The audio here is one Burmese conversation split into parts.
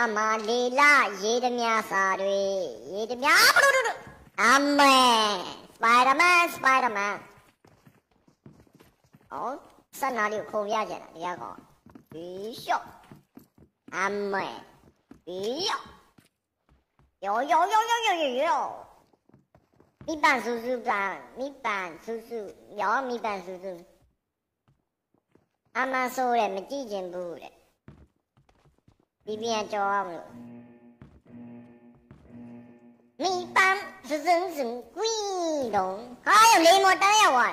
阿妈，你啦，伊的咪阿耍哩，伊的咪阿不噜噜噜。阿妹，Spiderman，Spiderman。哦，上哪里去？看咩子呢？你阿讲。哎哟，阿妹，哎哟，哟哟哟哟哟哟哟。米班叔叔，班米班叔叔，哟米班叔叔。阿妈说的没听见不嘞？一片骄傲了。蜜是真正贵东，还有雷莫丹药我，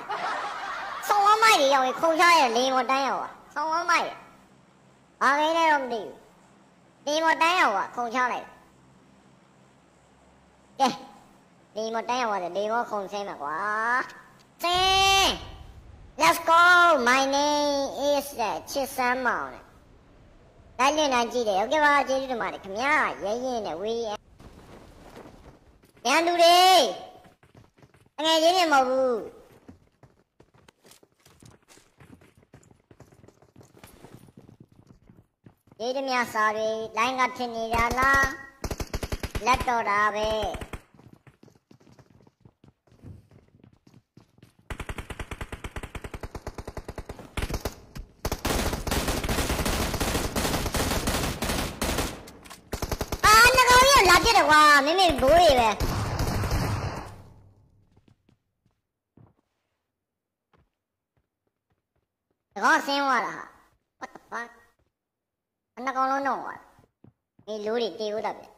送我买的药，我口腔有雷莫丹药啊，送我买的，阿给那种的，雷莫丹药啊，口腔来，雷莫丹药，雷莫空心的哇，行，Let's go，My name is 七三毛呢。 လိုက်လည်နိုင်ကြည့်တယ်ဟုတ်ကဲ့ပါကျေးဇူးတင်ပါတယ်ခင်ဗျာရဲရင်နဲ့ဝေးရရန်သူတွေအငယ်ချင်းတွေမဟုတ်ဘူးဒီတမစာတွေလိုင်းကဖြစ်နေတာလားလက်တော်တာပဲ 哇，你那不力呗！刚损我了哈，我的妈，那刚都弄我了，你努力丢的得呗？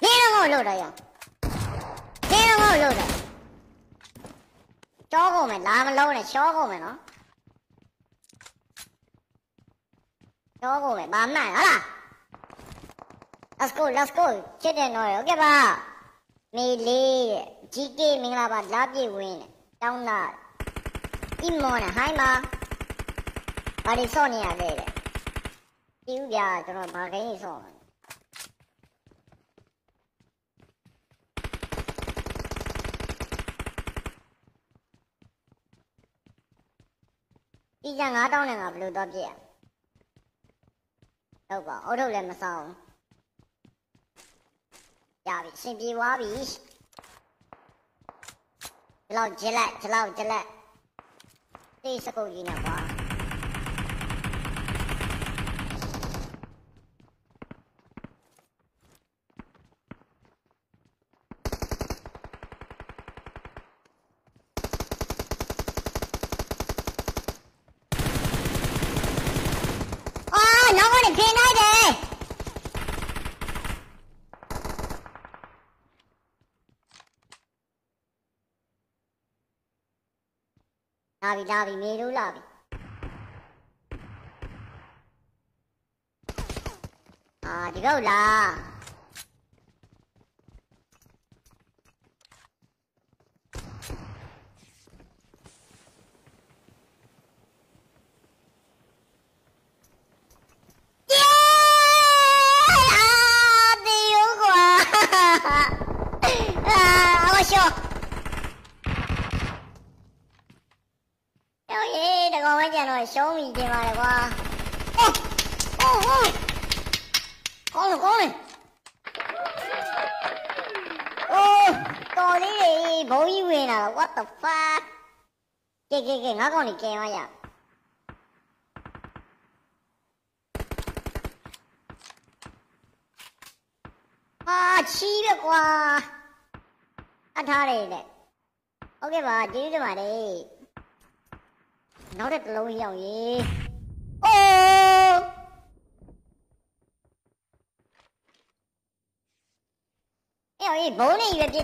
谁能给我留着呀？谁能给我留着？小狗们，咱们留着小狗们呢？小狗们，把麦来了。Let's go let's go ချစ်တယ်နော်ဟုတ်ကဲ့ပါမေလေးတဲ့ GK မင်္ဂလာပါလာပြည့်ဝင်းတဲ့တောင်းတာအီမောနဲ့ဟိုင်းပါဘာလို့စော့နေရလဲတဲ့ဒီဥပြကျွန်တော်ဘာခိုင်းနေစော့မှာဒီကြ9000နဲ့ငါဘယ်လိုတော့ပြည့်ရဟုတ်ပါအုတ်ထုတ်လည်းမဆောင်ရ 亚比西比挖比。老鸡来起老鸡来。你是狗鸡巴 လာပြီလာပြီမေလို့လာပြီအာဒီကောက်လား 给给给我给给给我呀啊七月瓜啊他的嘞 ok 吧就这么的。脑袋都要一哦。l 一公里一个地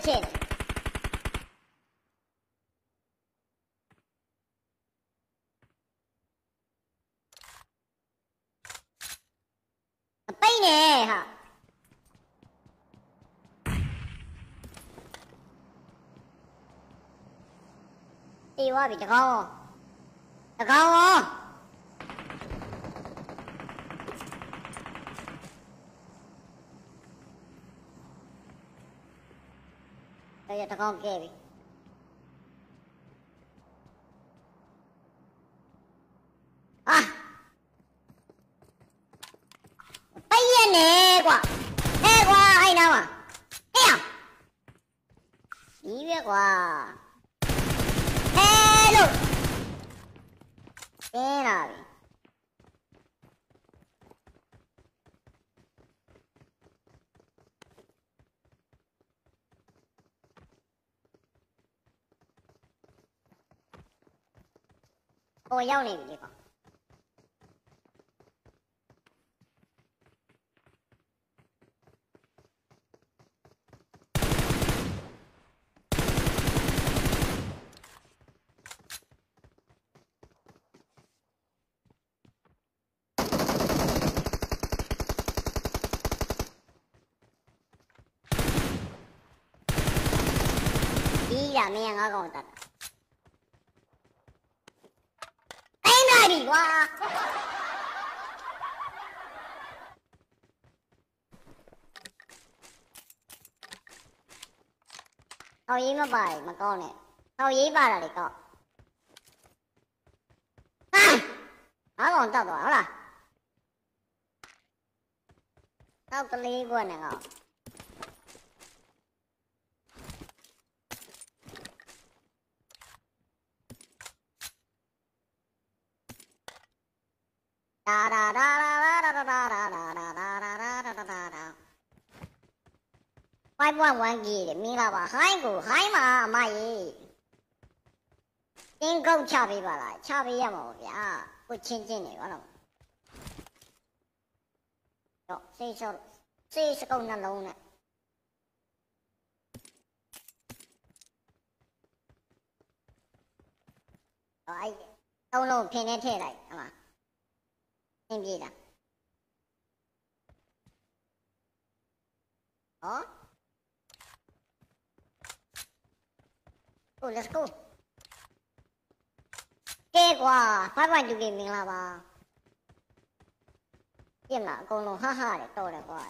Bây giờ tao 好给我要你个。地方你两面额给我 ဟောက်ရေးမပါဘူးမကောင်းနဲ့ဟောက်ရေးပါတာလေကောက်ဟမ်ငါးကောင်တတ်သွားဟုတ်လားတောက်ကလေးကွနဲ့ငါ့ da 快不玩玩机了，明白吧？海狗、海马、蚂蚁，真够调皮巴拉！调皮也没变，不亲近你了嘛？这一首，这一首够难弄的。哦，哎，都，弄偏点题了，干嘛？硬币的。哦？Oh let's go ကဲကွာ5.2 k မင်္ဂလာပါပြင်လာအကုန်လုံးဟာဟာတဲ့တော်တယ်ကွာ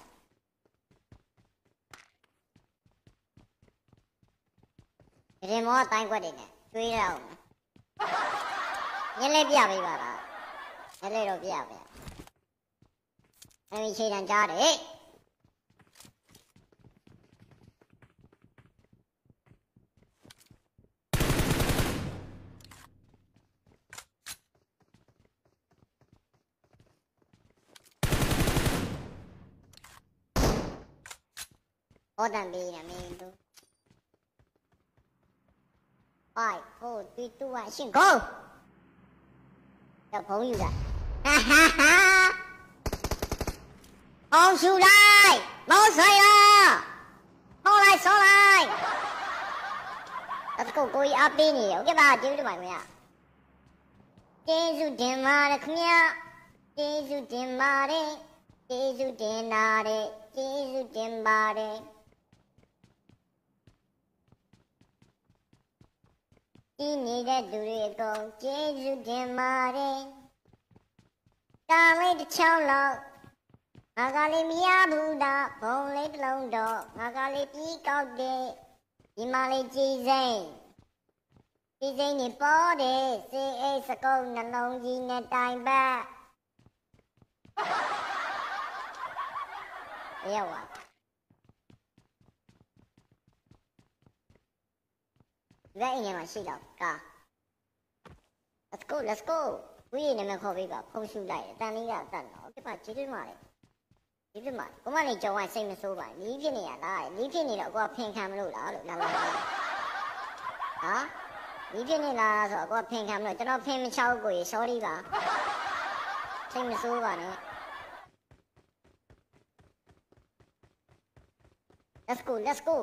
ဒီမောတိုင်းကွက်တွေနဲ့ကျွေးရအောင်ညက်လေးပြပေးပါလားညလေးတော့ပြပဲအမေခြေတံကြားတယ် 我等你啊，美女。哎，哦，对对啊，姓高，小朋友的，哈哈哈。红薯来，冒水了，冒来烧来。那是狗狗一阿伯呢，我给把他丢的外面。电电马的看呀，电视电马的，电视电哪的，电视电马的。 တင်ပါတယ်ကျေးဇူးတင်တာတဲ့ကျေးဇူးတင်ပါတယ်ဒီနေတဲ့သူတွေအကုန်ကျေးဇူးတင်ပါတယ်ကာလေးတစ်ချောင်းလောက်ငါကလေးမရဘူးတာဘုံလေးတစ်လုံးတော့ငါကလေးပြီးကောက်တဲ့ဒီမလေးကြည်စိမ့်ကြည်စိမ့်နေပေါ်တယ်စေအိတ်စကုပ်နှလုံးကြီးနဲ့တိုင်ပတ်ရောက် ပါဒီအိမ်ထဲမှာရှိတော့ကာ Let's go let's go ဝိရနာမည်ခေါ်ပေးပါဖုံးရှူလိုက်တယ်တန်လေးကတတ်တော့ဒီပါကျေးဇူးပါလေဒီပြမကိုမလေးကြောင်းဝိုင်းစိတ်မဆိုးပါလီးဖြစ်နေရလားလီးဖြစ်နေတော့ကိုကဖင်ခံမလို့လားလို့လာလာဟာလီးဖြစ်နေလားဆိုတော့ကိုကဖင်ခံမလို့ကျွန်တော်ဖင်မချောက်ကိုရေ sorry ပါစိတ်မဆိုးပါနဲ့ Let's go let's go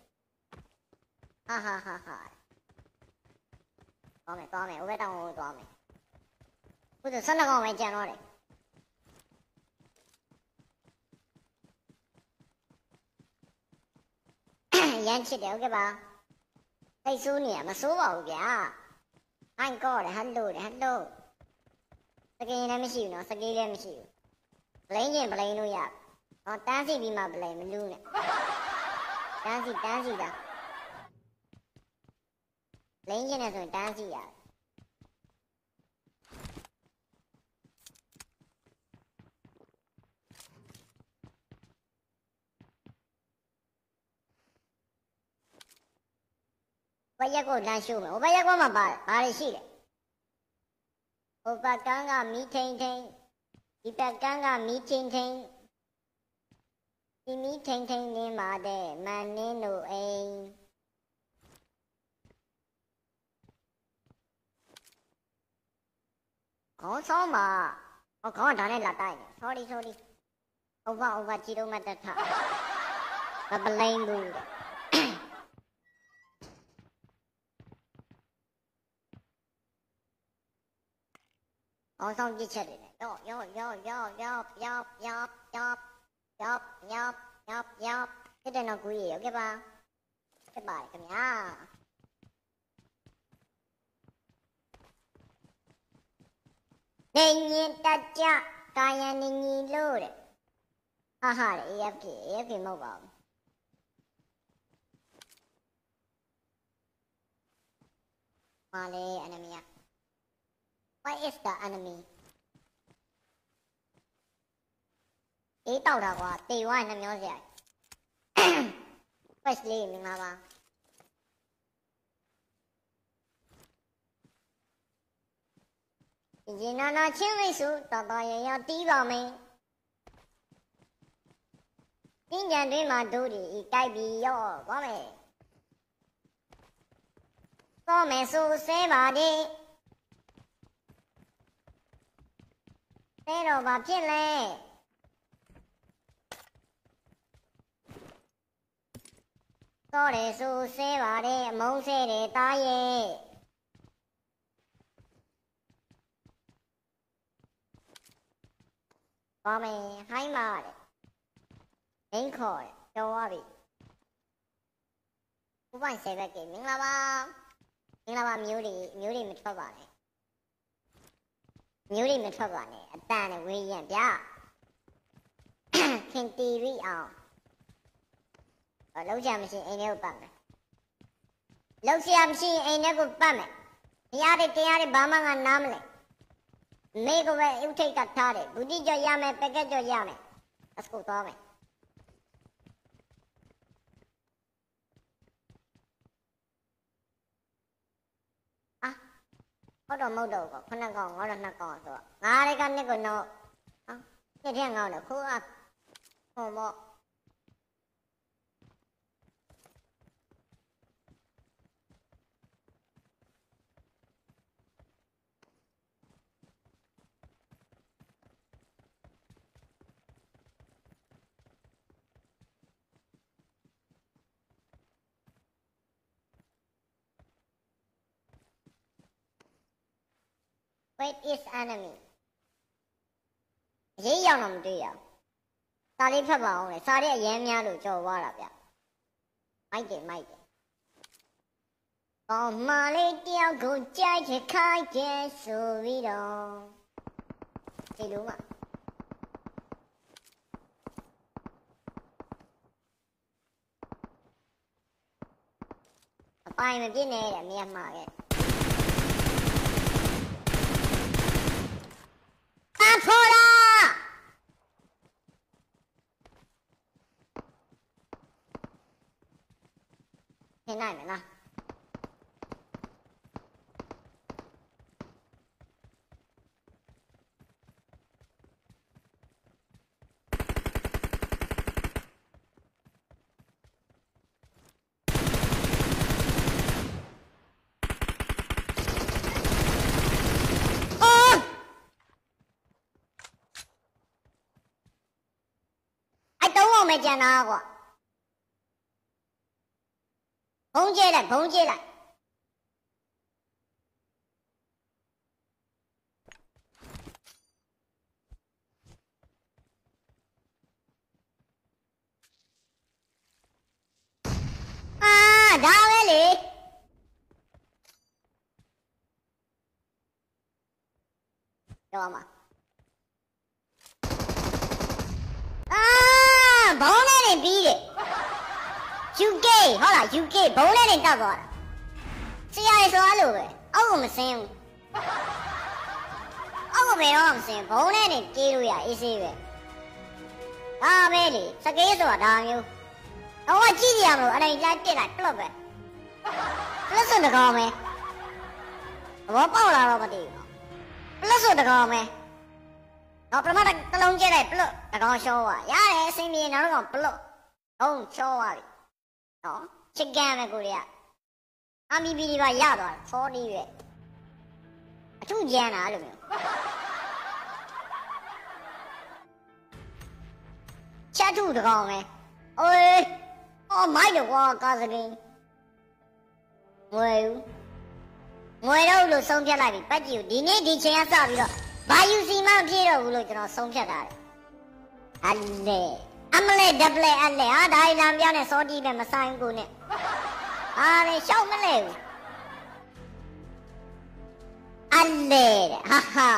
ဟာဟာဟာဟာသွားမယ်သွားမယ်ဟိုဘက်တောင်ကိုသွားမယ်ခုဆို12ကောင်ပဲကြံတော့တယ်ရမ်းချစ်တယ်ဟုတ်ကဲ့ပါသိဆိုးနေရမဆိုးပါဘူးဗျာအိုင်ကောတယ်ဟယ်လိုတယ်ဟယ်လိုစကင်းလည်းမရှိဘူးနော်စကင်းလည်းမရှိဘူးဘလိန်ကျင်ဘလိန်လို့ရနော်တန်းစီပြီးမှဘလိန်မလူးနဲ့တန်းစီတန်းစီတာ 零件的时候你单击呀。我一个难受没，我把一个嘛把把的死了。我把刚刚米听听，你把刚刚米听听，你米听听你妈的，满脸怒哀。我刚刚在那老大爷，sorry sorry，我把我把激动麦在他，不累不？皇上一千里呢，要要要要要要要要要要要要，这电脑贵，OK 吧？OK 吧，怎么样？新年到家，大年嘞你老嘞，哈哈嘞，也给也给没忘。哪里 enemy 啊？What is the enemy？一到他哇，第一话他描写，咳，不写明白吗？爷爷奶奶、亲人叔、大爷爷、低保们，今天对妈做的一个必要我们，我霉是谁妈的？谁老爸骗嘞？我霉是谁妈的？蒙谁的大爷？ ဆဲပါတယ်အမုန်းဆဲတယ်တားရဲ့ပါမယ်ဟိုင်းပါတဲ့ဒိန်းခေါ်တယ်ကြော်သွားပြီဥပိုင်ဆဲဘက်ကမင်္ဂလာပါမင်္ဂလာပါမျိုးတွေမျိုးတွေမထွက်ပါနဲ့မျိုးတွေမထွက်ပါနဲ့အတန်နဲ့ဝေးရင်ဗျခင်တီရီအောင်လောက်ချင်မရှိအိမ်ထဲကိုပတ်မယ်လောက်ချင်မရှိအိမ်ထဲကိုပတ်မယ်တရားတွေတရားတွေဘာမှငါနားမလဲ မေကပဲဥထိတ်ကထားတယ်ဘူတိကြော်ရမယ်ပက်ကက်ကြော်ရမယ်အစကိုသွားမယ်အာဟုတ်တော့မဟုတ်တော့ဘူးခုနကောင်ငါတော့နှစ်ကောင်ဆိုတော့ငါးတွေကနှစ်ကတော့ဟာနှစ်ထက်ငောင်းတယ်ခိုးအဟောမော့ Wait is enemy အရေးရောက်တော့မတွေ့ရဘူးစာလေးဖတ်ပါအောင်လေစာလေးအရင်များလို့ကြော်သွားတာဗျမိုက်တယ်မိုက်တယ်ကောင်းမလေးတယောက်ကိုကြိုက်ချခိုင်းကျဆိုပြီးတော့ဒီလိုမှအပိုင်မပြစ်နဲ့တဲ့မြတ်မှာခဲ့ 奶奶呢？等我没见到过。红姐了，红姐了！啊，到！ ဘုံနဲ့နေတောက်သွားတာဆရာရေဆိုအဲ့လိုပဲအောက်ကမစင်းဘူးအောက်ကဘယ်တော့မှမစင်းဘုံနဲ့နေကြေးလို့ရအေးဆေးပဲဒါပဲလေစကေးဆိုတာဒါမျိုးတော့ကြည့်ကြရမလို့အဲ့ဒါလိုက်တက်လိုက်ပလွတ်ပဲပလွတ်ဆိုတကောင်ပဲဘောပေါက်လာတော့မသိဘူးပလွတ်ဆိုတကောင်ပဲတော့ပထမတစ်လုံးကျဲလိုက်ပလွတ်တကောင်ရှောသွားရတယ်အစင်းပြေနောက်တစ်ကောင်ပလွတ်ဟုတ်ရှောသွားပြီနော် ချစ်ကန်ပဲကိုရီးယားအမီပီဒီပါရသွားတယ်ဖော်ဒီရဲ့အထုကျန်တာအဲ့လိုမျိုးချက်ထုတကောင်ပဲအိုးအော်မိုက်တော့ကွာကာစကင်းငွေဦးငွေတော့လို့ဆုံးဖြတ်လိုက်ပြီပတ်ကြည့်ဒီနေ့ဒီချိန်ကစပြီးတော့ဘာယူစီမပြေတော့ဘူးလို့ကျွန်တော်ဆုံးဖြတ်တာတယ်အလေ အမလေးဒပလေအလေဟာဒါလမ်းပြနဲ့စောတီးနဲ့မဆိုင်ကိုနဲ့အားလေရှောက်မလဲဘူးအလေဟာဟာ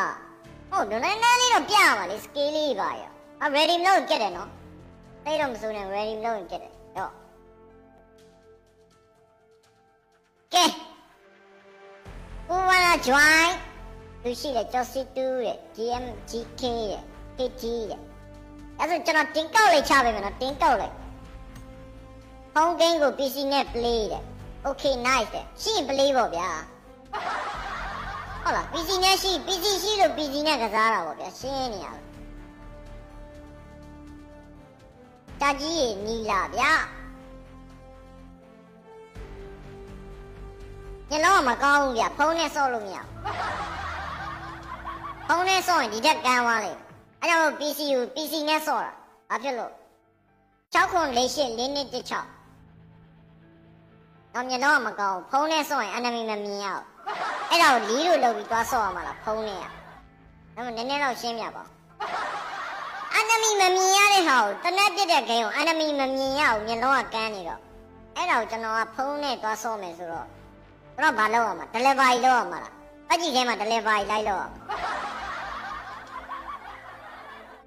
ဟုတ်တယ်နည်းနည်းလေးတော့ပြပါလေစကေးလေးပါရအ ready မလို့ကြက်တယ်နော်သိတော့မစိုးနဲ့ ready မလို့ကြက်တယ်တော့ကဲဦးဝါ join လူရှိတယ်ကျော်စီတူးတဲ့ GM GK တဲ့ KT တဲ့ အဲ့ဒါကျွန်တော်တင်ကောက်လိုက်ချပေးမယ်နော်တင်ကောက်လိုက်ဟောင်းဂိမ်းကို PC နဲ့ play တဲ့ Okay nice တဲ့ရှိရင် play ပေါ့ဗျာဟုတ်လား PC နဲ့ရှိ PC ရှိလို့ PC နဲ့ကစားတာပေါ့ဗျာရှင်းနေရတာတာကြီးရေနီလာဗျာညလုံးကမကောင်းဘူးဗျာဖုန်းနဲ့ဆော့လို့မရဘူးဖုန်းနဲ့ဆော့ရင်ဒီထက်ကန်းသွားလိမ့် အဲကြောင့် PC ကို PC နဲ့ဆော့တာဘာဖြစ်လို့6ခွန်၄၈၄နှစ်တစ်6တော့မျက်လုံးကမကောင်းဖုန်းနဲ့ဆော့ရင် enemy မမြင်ရဘူးအဲ့ဒါကိုလီးလို့လုပ်ပြီးသွားဆော့ရမှာလားဖုန်းနဲ့อ่ะဒါမှနည်းနည်းတော့ရှင်းပြပါ enemy မမြင်ရတဲ့ဟာကိုတနက်ပြစ်တဲ့ဂိမ်းကို enemy မမြင်ရဘူးမျက်လုံးကကန်းနေတော့အဲ့ဒါကိုကျွန်တော်ကဖုန်းနဲ့သွားဆော့မယ်ဆိုတော့တော့ဘာလုပ်ရမှာ delivery လုပ်ရမှာလားအကြည့်ထဲမှာ delivery လိုက်လုပ်ရမှာ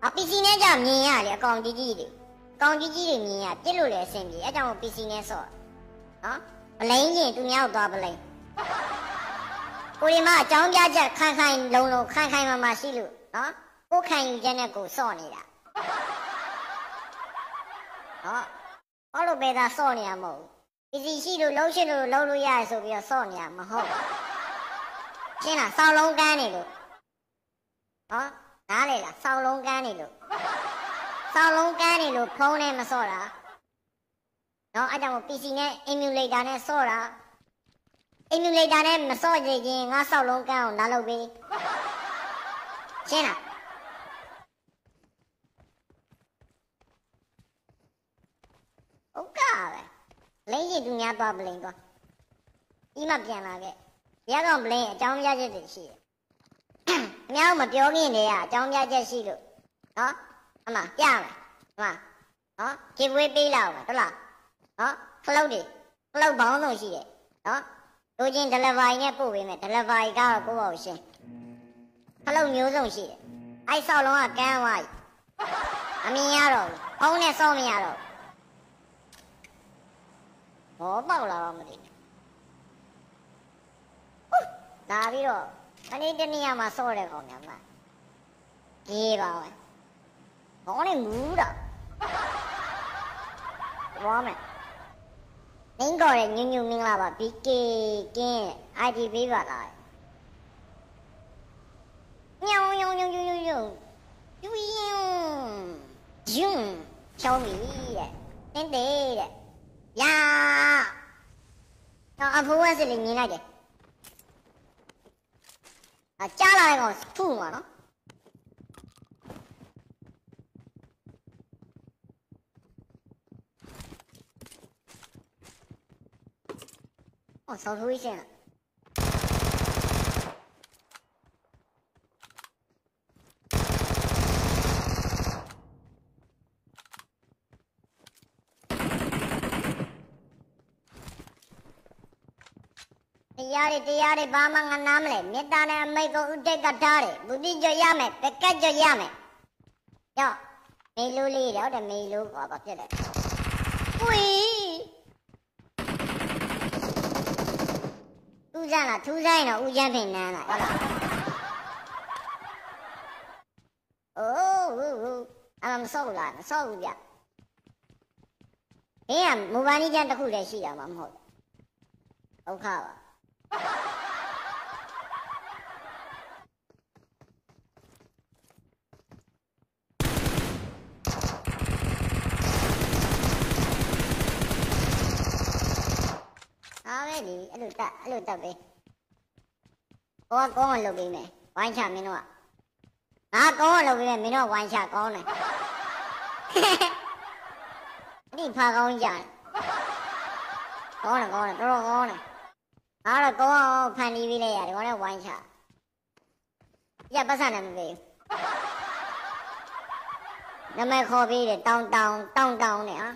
အ PC နဲ့ကြမြင်ရတယ်အကောင်ကြီးကြီးတွေအကောင်ကြီးကြီးတွေမြင်ရပြစ်လို့လည်းအဆင်ပြေအဲကြောင့် PC နဲ့ဆော့နော်ဗလိန်ရင်သူများကိုသွားဗလိန်ကိုရီမအကြောင်းပြချက်ခိုင်ခိုင်လုံလုံခိုင်ခိုင်မာမာရှိလို့နော်ကိုခံယူချက်နဲ့ကိုစော့နေတာဟောဘာလို့ပဲသာစော့နေရမဟုတ်ဘူးပစ္စည်းရှိလို့လုံးရှိလို့လုံးလို့ရတယ်ဆိုပြီးတော့စော့နေရမဟုတ်ရှင်းလားစောက်လုံးကန်းနေလို့ဟော နားလေလားစောက်လုံးကန်းနေလို့စောက်လုံးကန်းနေလို့ဖုန်းနဲ့မစော့တာနော်အဲ့ကြောင့် PC နဲ့ emulator နဲ့စော့တာ emulator နဲ့မစော့ကြခြင်းငါစောက်လုံးကန်းအောင်နားလုပ်ပေးရှင်းလားဟုတ်ကဲ့လိမ့်ရသူများသွားပလိန်သွားဒီမှပြန်လာခဲ့ရကောင်ပလိန်အကြောင်းပြချက်တွေရှိတယ် အများမပြောခင်တည်းကအကြောင်းပြချက်ရှိလို့နော်အမပြမယ်အမနော်ဂျေဝေးပေးလောက်မယ်ဟုတ်လားနော်ဖလုတ်တွေဖလုတ်ဘောင်းဆုံးရှိတယ်နော်လိုချင် delivery နဲ့ပို့ပေးမယ် delivery ကတော့ကိုယ့်ဘာကိုရှင်းဖလုတ်မျိုးစုံရှိတယ်အဲ့ဆောက်လုံးကကန်းသွားပြီအမြင်ရတော့ဘူးဖုံးနဲ့စောမရတော့ဘူးဘောပေါက်လာတော့မသိဘူးလာပြီးတော့ 那你爹你阿妈收了个什么？几万？我连五了，我？你搞的牛牛明了吧？比基尼、I T V 吧来。你？啊，加了那个吐完呢？哦，超出危险了。 တရားတွေတရားတွေဘာမှငနာမလဲမေတ္တာနဲ့အမိတ်ကိုဥဒိတ်ကထားတယ်ဘုတိကြရမယ်ပကတ်ကြရမယ်ကြောက်မေလိုလေးတော့တမေလိုကွာဘာဖြစ်လဲကိုကြီးဦးစန်းလားထူးဆိုင်တော့ဦးချမ်းဖိန်နန်းလားဟုတ်လားအိုးဟူဟူအမမဆောက်လားမဆောက်ဘူးဗျဘေးကမိုဘိုင်းကြီးတန်းတစ်ခုလည်းရှိတာမှမဟုတ်ဘူးဟုတ်ခါပါ 啊，咩字？啊，汝答。啊，汝答。诶。我讲啊，落尾咩？玩笑。明日。啊，讲啊，落尾咩？明日。玩笑。讲啊。汝看，讲啊。讲啊。讲啊。讲啊。 င်းကြတယ်ကောင်းတယ်ကောင်းတယ်တော်တော်ကောင်းတယ်အားတော့ကောင်းအောင်ဖန်တီးပေးလိုက်ရတယ်ကောင်းတဲ့ဝိုင်းချရပတ်စံလည်းမပေးဘူးနမခေါ်ပေးတယ်တောင်းတောင်းတောင်းတောင်းနဲ့ဟာ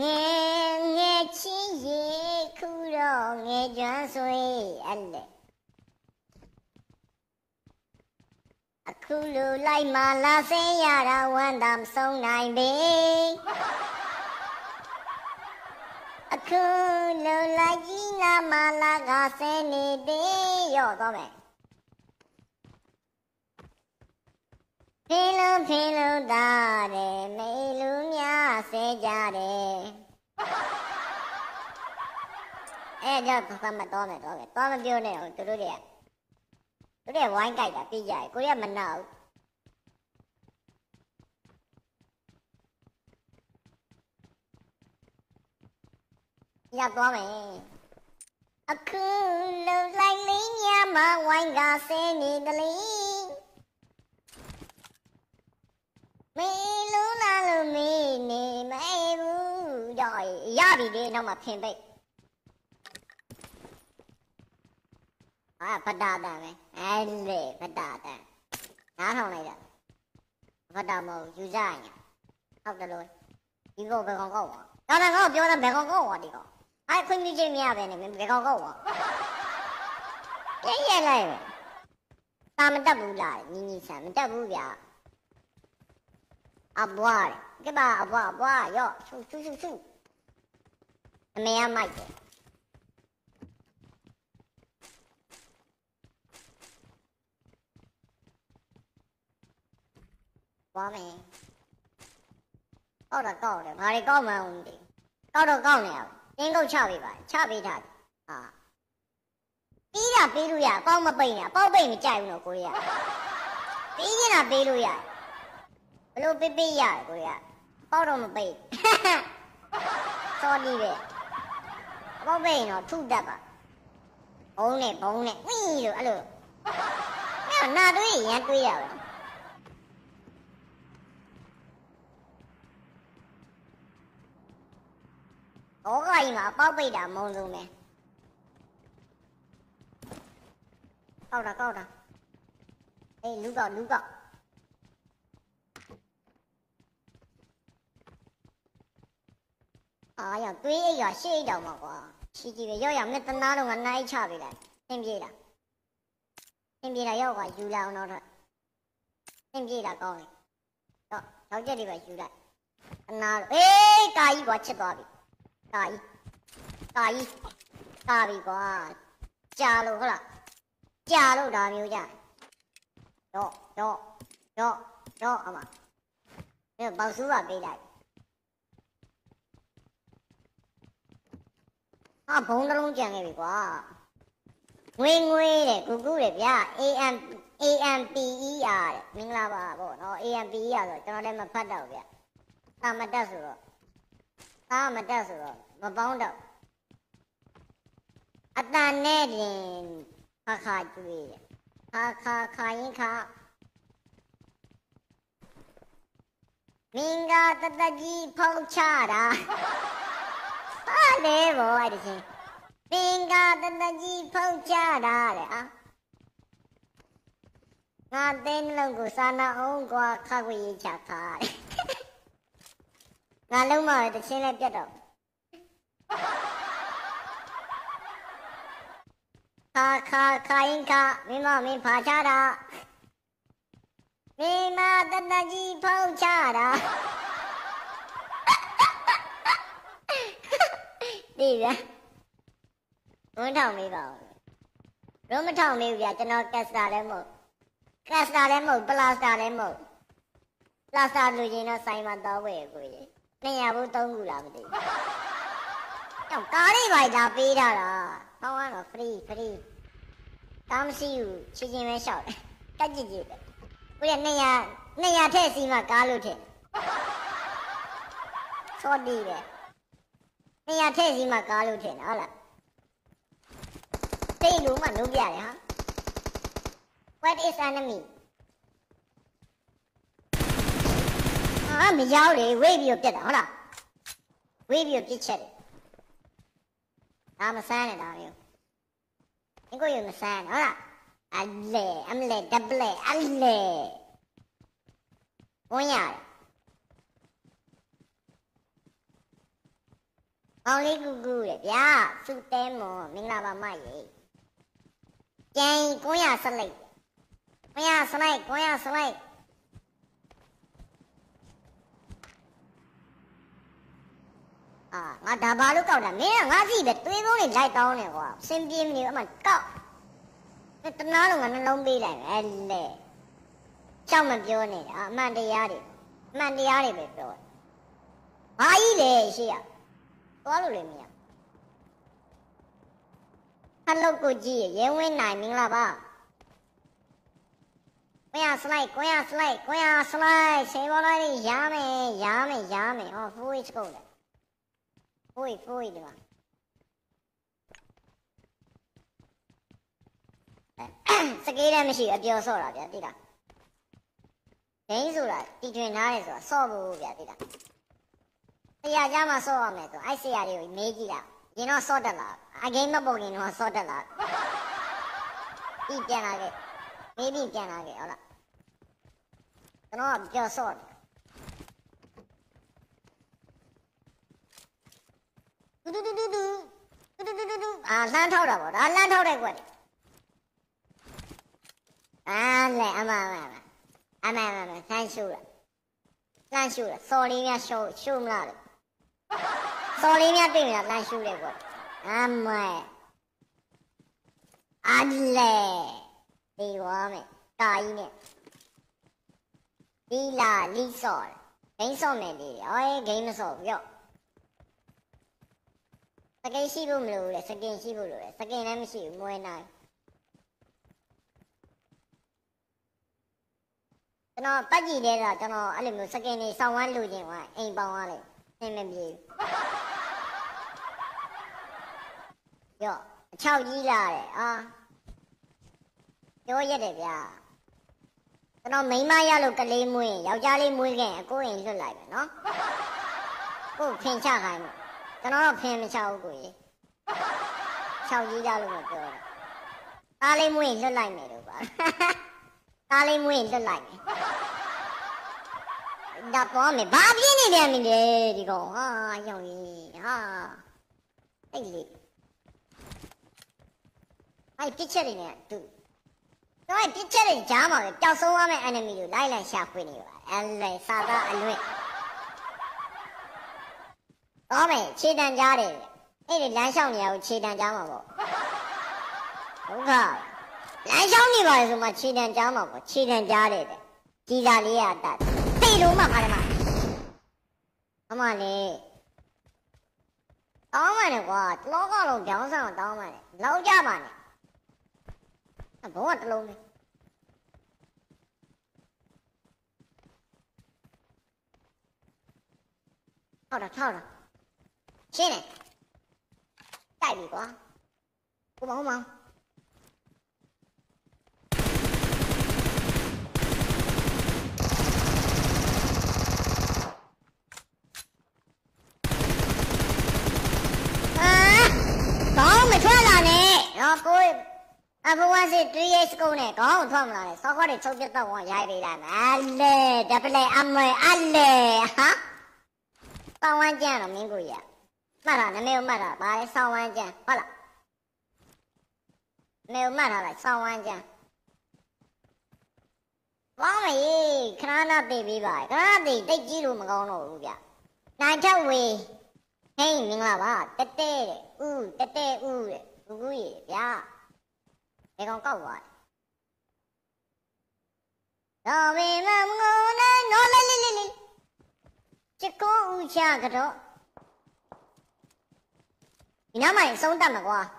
ငယ်ငယ်ချင်းရေခုတော့ငယ်ကျွမ်းဆွေအဲ့လေအခုလိုလိုက်မှလာစင်းရတာဝမ်းသာမဆုံးနိုင်ပေ အခုလိုလိုက်ကြီးနာမလာကစင်းနေတယ်ရော့တော့မယ်ဖင်းလုံးဖင်းလုံးသားတယ်မေလူများဆဲကြတယ်အဲ့ကြောင့်သမတော်မယ်တော့ပဲတော့မပြောနဲ့ဟိုသူတို့တွေကသူတို့ကဝိုင်းကြိုက်တာပြကြတယ်ကိုရီးယားမနာဘူး ရသွားမယ်အခုလုံလိုက်လင်းညမဝိုင်းကဆဲနေတလီမေလုံးလာလို့မေနေမဲဘူးကြောက်ရပြီလေနောက်မှဖင်ပိတ်အာဖတာတန်ပဲအဲ့လေဖတာတန်နားထောင်လိုက်တာဖတာမဟုတ်ယူကြရင်ဟုတ်တယ်လို့ဒီကောဘယ်ကောင်ကောက်ဝါတော်တယ်ကောက်ပြောတယ်ဘယ်ကောင်ကောက်ဝါဒီကောအဲ့ခွင့် iphone 面呗你们别告诉我。别爷来了他们都不来你你咱们都不表阿波啊对吧？阿波啊波哟出出出出没有没的完美搞他搞的完了搞嘛我们得告他告你 က်တယ်ဘာတွေကောက်မှန်းမသိကောက်တော့ကောက်နေရတင်းကုတ်ချပေးပါချပေးထားတယ်ဟာပြီးတာပေးလို့ရအပေါက်မပိတ်နဲ့အပေါက်ပိတ်မကြိုက်ဘူးနော်ကိုရီးယားပြီးရင်တာပေးလို့ရတယ်ဘလို့ပေးပေးရတယ်ကိုရီးယားအပေါက်တော့မပိတ်စော်ဒီပဲအပေါက်ပိတ်ရင်တော့ထုတတ်ပါဘုံနဲ့ဘုံနဲ့ဝီးလို့အဲ့လိုအဲ့နာတွေးရန်တွေးရပါ 我可以嘛，宝贝的梦中呗。够了够了，哎，如果，如果。哎呀，对一个是一毛嘛哥，是这个要要没等到路俺哪一车回来，先不见了，听不见了，要个修了那个，听不见了哥，到到这里边修了，哪诶？哎，大一个吃多的。 လာအောင်တော့သင်ပြေးလားကောင်းလေတော့ယောက်ျက်တွေပဲယူလိုက်တနာအေးကာကြီးကွာချစ်သွားပြီကာကြီးကာကြီးကာပြီကွာကြာလို့ဟုတ်လားကြာလို့ဒါမျိုးကြာတော့တော့တော့တော့အမအဲဘောက်စုကပေးလိုက်ဟာဘုံတစ်လုံးကြံခဲ့ပြီကွာငွေငွေတဲ့ကူကူတဲ့ဗျာ AM AMPER တဲ့မင်္ဂလာပါဗောနော် AMPER ဆိုကျွန်တော်လည်းမဖတ်တော့ဗျာသာမတက်ဆိုတော့ 咱们这是不帮着，阿丹那边咔咔追，咔咔咔一咔，明哥打打机跑卡的，不得我爱心，明哥打打机跑卡的啊，阿丁老公上那红瓜，卡过一枪他嘞。 င်္ဂတတကြီးဖောက်ချတာဟာလေဘောအဲ့ဒီချင်းမင်္ဂတတကြီးဖောက်ချတာတဲ့အာငါတင်းလုံးကိုစာနာအောင်ကွာခါခွေချခါတဲ့ငါလုံးမတချင်းလည်းပြတ်တော့ခါခါခိုင်းခါမင်းမမင်းဖာချတာမင်းမတတကြီးဖောက်ချတာဒီဗျာဘုန်းထောင်မေးပါဦးရုံးမထောင်မေးဘူးဗျာကျွန်တော်ကက်စတာလည်းမဟုတ်ကက်စတာလည်းမဟုတ်ပလာစတာလည်းမဟုတ်ပလာစတာလူချင်းတော့ဆိုင်မှာတော့ဝယ်ကိုကြီး 200ဘူး3ခုလားမသိဘူးတော့ကားလေးပါဒါပေးထားတာဟောင်းကတော့ free free တာမရှိဘူးချီချင်းပဲလျှောက်တယ်တက်ကြည့်ကြည့်ပဲကိုရ200 200ထည့်စီမှကားလို့ထင်စောတီးပဲ200ထည့်စီမှကားလို့ထင်ဟုတ်လားတိတ်လုံးမှလုံးပြတယ်ဟာ What is enemy Tam yavru wave ほら。ウェビを切っちゃう。I'm signing on you. You go, you sign. ほら。あれ、あれ、ダブル、あれ。おや。အောင်လေးကူကူတဲ့ဗျာစုတဲမွန်မင်္ဂလာပါမရေကြိုင်900စလိုက်900စလိုက်900စလိုက် အာငါဒါဘာလို့ကောက်တာမင်းကငါကြည့်ပဲတွေးပုံးနေလိုက်တောင်းနေကွာစင်ပြေမနေဘူးအမှကောက်တနာလုံးကနှလုံးပေးလိုက်မယ်လေကြောက်မပြောနေတာအမှန်တရားတွေအမှန်တရားတွေပဲပြောတယ်ဘာကြီးလဲရှိရသွားလို့လည်းမရဟယ်လိုကိုကြီးရဲဝင်းနိုင်မင်္ဂလာပါကိုရစလိုက်ကိုရစလိုက်ကိုရစလိုက်ဆေးပေါ်လိုက်ရမယ်ရမယ်ရမယ်ဟောဖိုးစ်ကုန်တယ် Fui, fui, Lua. Sakei là mình ở biểu số là biết đi cả. Đấy rồi là đi thuyền nào rồi, số bù biết đi cả. Bây giờ ra mà số mà mày rồi, ai xia đi mấy gì đó. Nhìn nó số đó là, à game nó bùng nhìn nó số đó là. Đi ပြန်လာခဲ့။မေးပြီးပြန်လာခဲ့ဟုတ်လား။ကျွန်တော်ကပြောဆော့တယ် 嘟嘟嘟嘟嘟，嘟嘟嘟嘟嘟，啊，烂套了我，啊，烂套了我的，啊，来，阿妈阿妈阿妈，阿妈阿妈阿妈，三修了，烂修了，少里面修修不了了，手里面对面烂修了我，了妈，阿弟嘞，对我们大一呢，你啦你少了，没少没的，也，给你少不要。 စော်ပြော့စကင်ရှိဖို့မလိုဘူးလေစကင်ရှိဖို့လိုတယ်စကင်လည်းမရှိဘူးမွေးနိုင်ကျွန်တော်ပတ်ကြည့်တဲ့ကကျွန်တော်အဲ့လိုမျိုးစကင်နေစောင်းဝမ်းလူချင်းကအိမ်ပေါင်းသွားလေအင်းမပြေဘူးရော့အချောက်ကြီးလာတယ်အာပြောရက်တယ်ဗျာကျွန်တော်မိန်းမရလို့ကလေးမွေးရင်ယောက်ျားလေးမွေးခင်အကိုအိမ်လွတ်လိုက်ပဲနော်ကိုဖင်ချခိုင်းလို့ ကျွန်တော်တော့ဖင်မချဘူးကိုကြီးချောက်ကြီးကြလို့မပြောတာသားလေးမွေးရင်လွတ်လိုက်မယ်လို့ပါသားလေးမွေးရင်လွတ်လိုက်မယ်ဒါပေါ်မယ်ဘာပြင်းနေပြန်ပြီလေဒီကောင်ဟာရောင်ကြီးဟာအဲ့လေအဲ့ပစ်ချက်တွေနဲ့တူတော့ပစ်ချက်တွေကြားမှာပျောက်ဆုံးသွားမဲ့ enemy ကိုလိုက်လိုက်ရှာဖွေနေပါအဲ့လေစာသားအလွင့် 老霉，七天假的，你的蓝小米有七天假吗不？我靠，蓝小米为什么七天假吗不？七天假的，意大利啊的，非洲嘛怕的嘛？他妈的，倒霉的我，老高了边上倒霉的，老家吧你，不玩这倒霉。操了操了。谁呢？戴丽瓜，乌蒙乌蒙。啊！搞没穿上呢？啊不，啊不管是追也是狗呢，搞没穿不上呢？少喝点酒别到我家来陪单。阿勒，咋不勒？阿妹阿勒哈？傍晚见了，明姑爷。မ်းကျန်ဟုတ်လားနမေကိုမှတ်ထားလိုက်ဆောင်းဝမ်းကျန်ဘာမကြီးခဏနာသိပြီးပါခဏသိတိတ်ကြီးလို့မကောင်းတော့ဘူးဗျနိုင်ချက်ဝေးဟိမင်္ဂလာပါတက်တဲ့ဥတက်တဲ့ဥတဲ့ဂူဂူကြီးဗျာဒီကောင်ကောက်သွားတော်မင်းမငုံနဲ့နော်လေးလေးလေးချစ်ကိုဥချကတော့ 娘们，送蛋的瓜。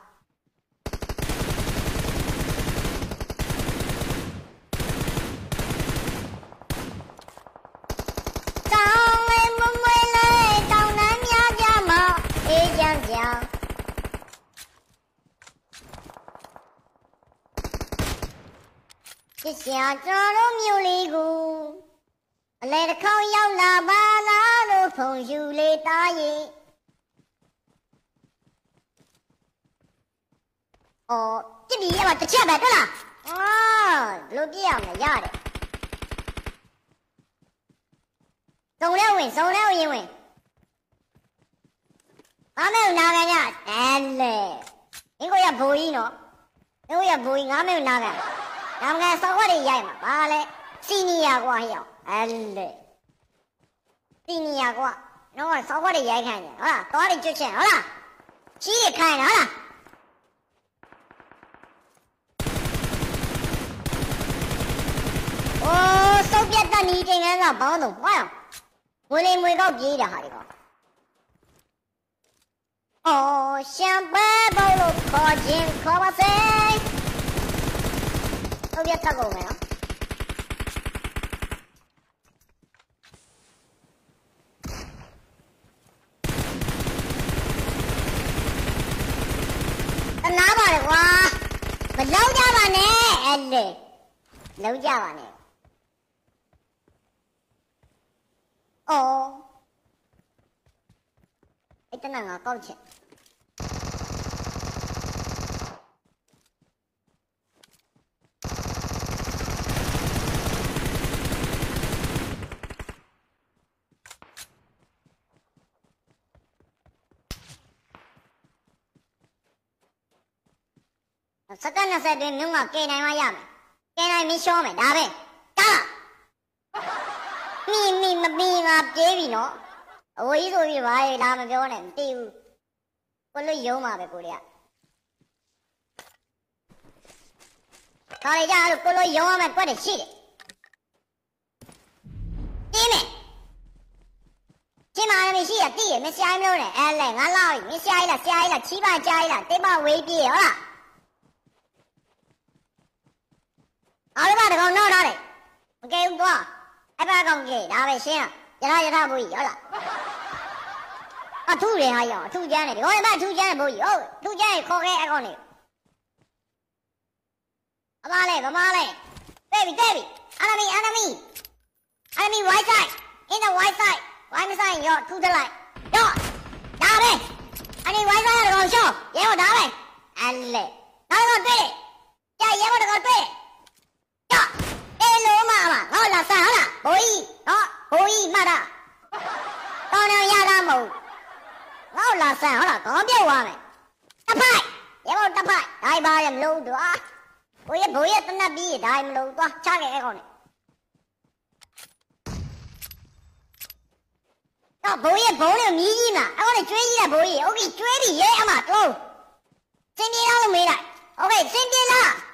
张，我南，这乡长都没有来过，来了烤羊喇叭，拿了丰收的大雁。အလဲတစ်ခေါက်ရောက်လာပါလားလို့ဖုန်ယူလေးတားရင်အော်ပြစ်ပြီးရပါတစ်ချက်ပဲတွေ့လားအာဘလို့ပြစ်ရမလဲရတယ်စုံလဲဝင်စုံလဲဝင်ဝင်အားမဲနာခံရအဲလေအင်းကိုရဘိုးကြီးနော်အင်းကိုရဘိုးကြီးငါမဲနာခံနာခံစောက်ရည်ရိုက်မှာဘာလဲစီနီယာကွာဟဲ့အောင်အဲလေစီနီယာကွာတော့စောက်ရည်ရိုက်ခံနေဟုတ်လားသွားတယ်ကျွတ်ချင်ဟုတ်လားကြီးရခိုင်းဟုတ်လားโอ้စုပ်ပြတ်တနီးတင်ငန်းကဘောင်းတော့ဟွာငွေလေး 我手边的你这个人啊把我弄坏了。我的眉毛别的好的个。哦想办法喽靠近靠吧嘴 ok 看过我没有拿到的话我老家吧你哎嘞老家吧你哦，哎，等等啊，搞起！我昨天那三堆棉花给哪位要没？给哪位没收没？打呗，打！ မယ်ကယ်နိုင်မင်းရှောမယ်ဒါပဲတားမိမိမပြီးငါပြေးပြီနော်အဝေးဆိုပြီးဘာလဲလာမပြောနဲ့မသိဘူးကိုလို့ယုံပါပဲကိုတွေကခါလေကြလို့ကိုလို့ယုံရမယ်ကွက်တယ်ရှိတယ်တီးမယ်ကျင်းမာရမရှိရတိရမဆိုင်မလို့နဲ့အဲလဲငါလောက်မဆိုင်လားဆိုင်လားချီးပါကြားလားတိမဝေးပြေဟုတ်လားအားလုံးကတကောင်နောက်ထားတယ်မကဲဘူးသွား 一百公斤，大背心，一套一套不一样了。啊，土的还有，土枪的，我他妈土枪的不一样，土枪的高开高了。他妈的，他妈的，baby baby，阿米阿米，阿米外赛，现在外赛，外赛有土枪来，有打背。阿米外赛要搞笑，也我打背，阿嘞，哪个对？叫爷我这个对。可以啊，可以妈的。当然也拉摸。我拉三，我拉三秒完了。打牌，要么打牌，大把人木露多不。半不半夜等那米也大木露多少，查个那个呢。那不夜不夜米一嘛，俺往那追去了不夜，我给追的爷爷嘛走。今天量都没来，OK，今天量。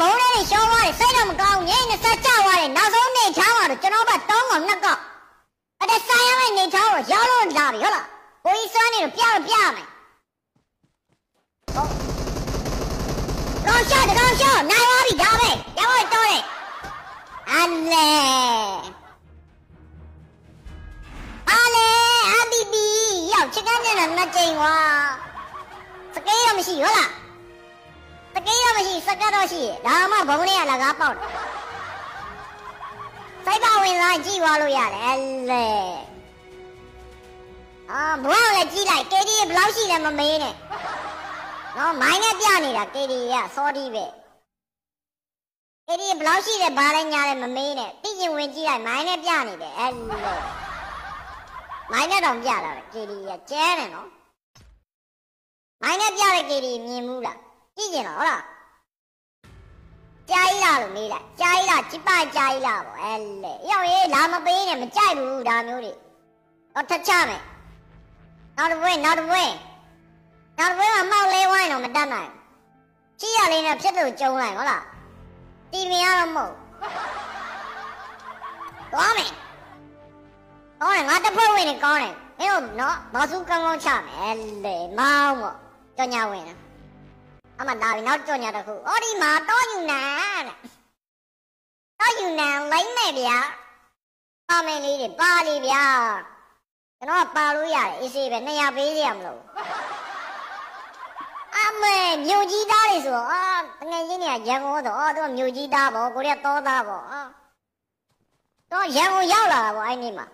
ဘုံလေးရှောင်းသွားတယ်စိတ်တော့မကောင်းငိမ့်နဲ့ဆက်ကြသွားတယ်နောက်ဆုံးနေချောင်းတော့ကျွန်တော်ကတောင်းကောင်နှစ်ကောက်အဲ့ဒါဆိုင်ရမယ့်နေချောင်းကိုရောက်လို့လာပြီဟုတ်လားဘိုးကြီးစွမ်းနေတော့ပြတော့ပြမယ်ဟုတ်ကောင်းရှာတကောင်းရှာနိုင်ပါပြီဒါပဲရောက်တော့တယ်အလဲအာ ချစ်ကန်းကျင်တဲ့နှစ်ကြိမ်ကွာစကေးရမရှိဟုတ်လား စကေးရမရှိစကတ်တော့ရှိဒါမှဘုံလေးကလကားပေါက်တယ်စိုက်ပါဝင်လာကြည့်သွားလို့ရတယ်လေအာဘွားလည်းကြည့်လိုက်ကေဒီဘယ်လောက်ရှိလဲမမေးနဲ့နော်မိုင်းနဲ့ပြနေတာကေဒီကစောဒီပဲကေဒီဘယ်လောက်ရှိလဲဘာလဲညာလဲမမေးနဲ့သိကျင်ဝင်ကြည့်လိုက်မိုင်းနဲ့ပြနေတယ်အဲ့လေမိုင်းနဲ့တော့ပြတာကေဒီကကျဲတယ်နော်မိုင်းနဲ့ပြတဲ့ကေဒီမြင်ဘူးလား ကြည့်ကျင်တော့ဟုတ်လားကြာကြီးလားလို့မေးလိုက်ကြာကြီးလားจิปကြာကြီးလားပေါ့အဲ့လေရောက်ရေးလာမပေးနဲ့မကြိုက်ဘူးဒါမျိုးတွေတော့ထချမယ်နောက်တစ်ပွဲနောက်တစ်ပွဲနောက်တစ်ပွဲမှာမောက်လဲဝိုင်းတော့မတတ်နိုင်ကြည့်ရလေးနဲ့ဖြစ်လို့ကြုံလိုက်ဟုတ်လားတီဗီရတော့မဟုတ်သွားမယ်ကောင်းတယ်ငါတစ်ဖွဲ့ဝင်နေကောင်းတယ်မင်းတို့နော်ဘာစုကောင်းကောင်းချမယ်လေမောင်းပေါ့ကြောင်ညာဝင်တာ အမလာပြီနောက်ကြောင်ညာတစ်ခုအော်ဒီမှာတော့ယူနန်တဲ့တော့ယူနန်လိမ့်မယ်ဗျာပါမင်းလေးတွေပါလေဗျာကျွန်တော်ကပါလို့ရတယ်အေးစေးပဲ200ပေးရမလို့အမေမြို့ကြီးသားတွေဆိုတော့အာငယ်ချင်းတွေကရန်ကုန်တော့အော်သူကမြို့ကြီးသားပေါ့ကိုရီးယားတောသားပေါ့အာတော့ရန်ကုန်ရောက်လာတာပေါ့အဲ့ဒီမှာ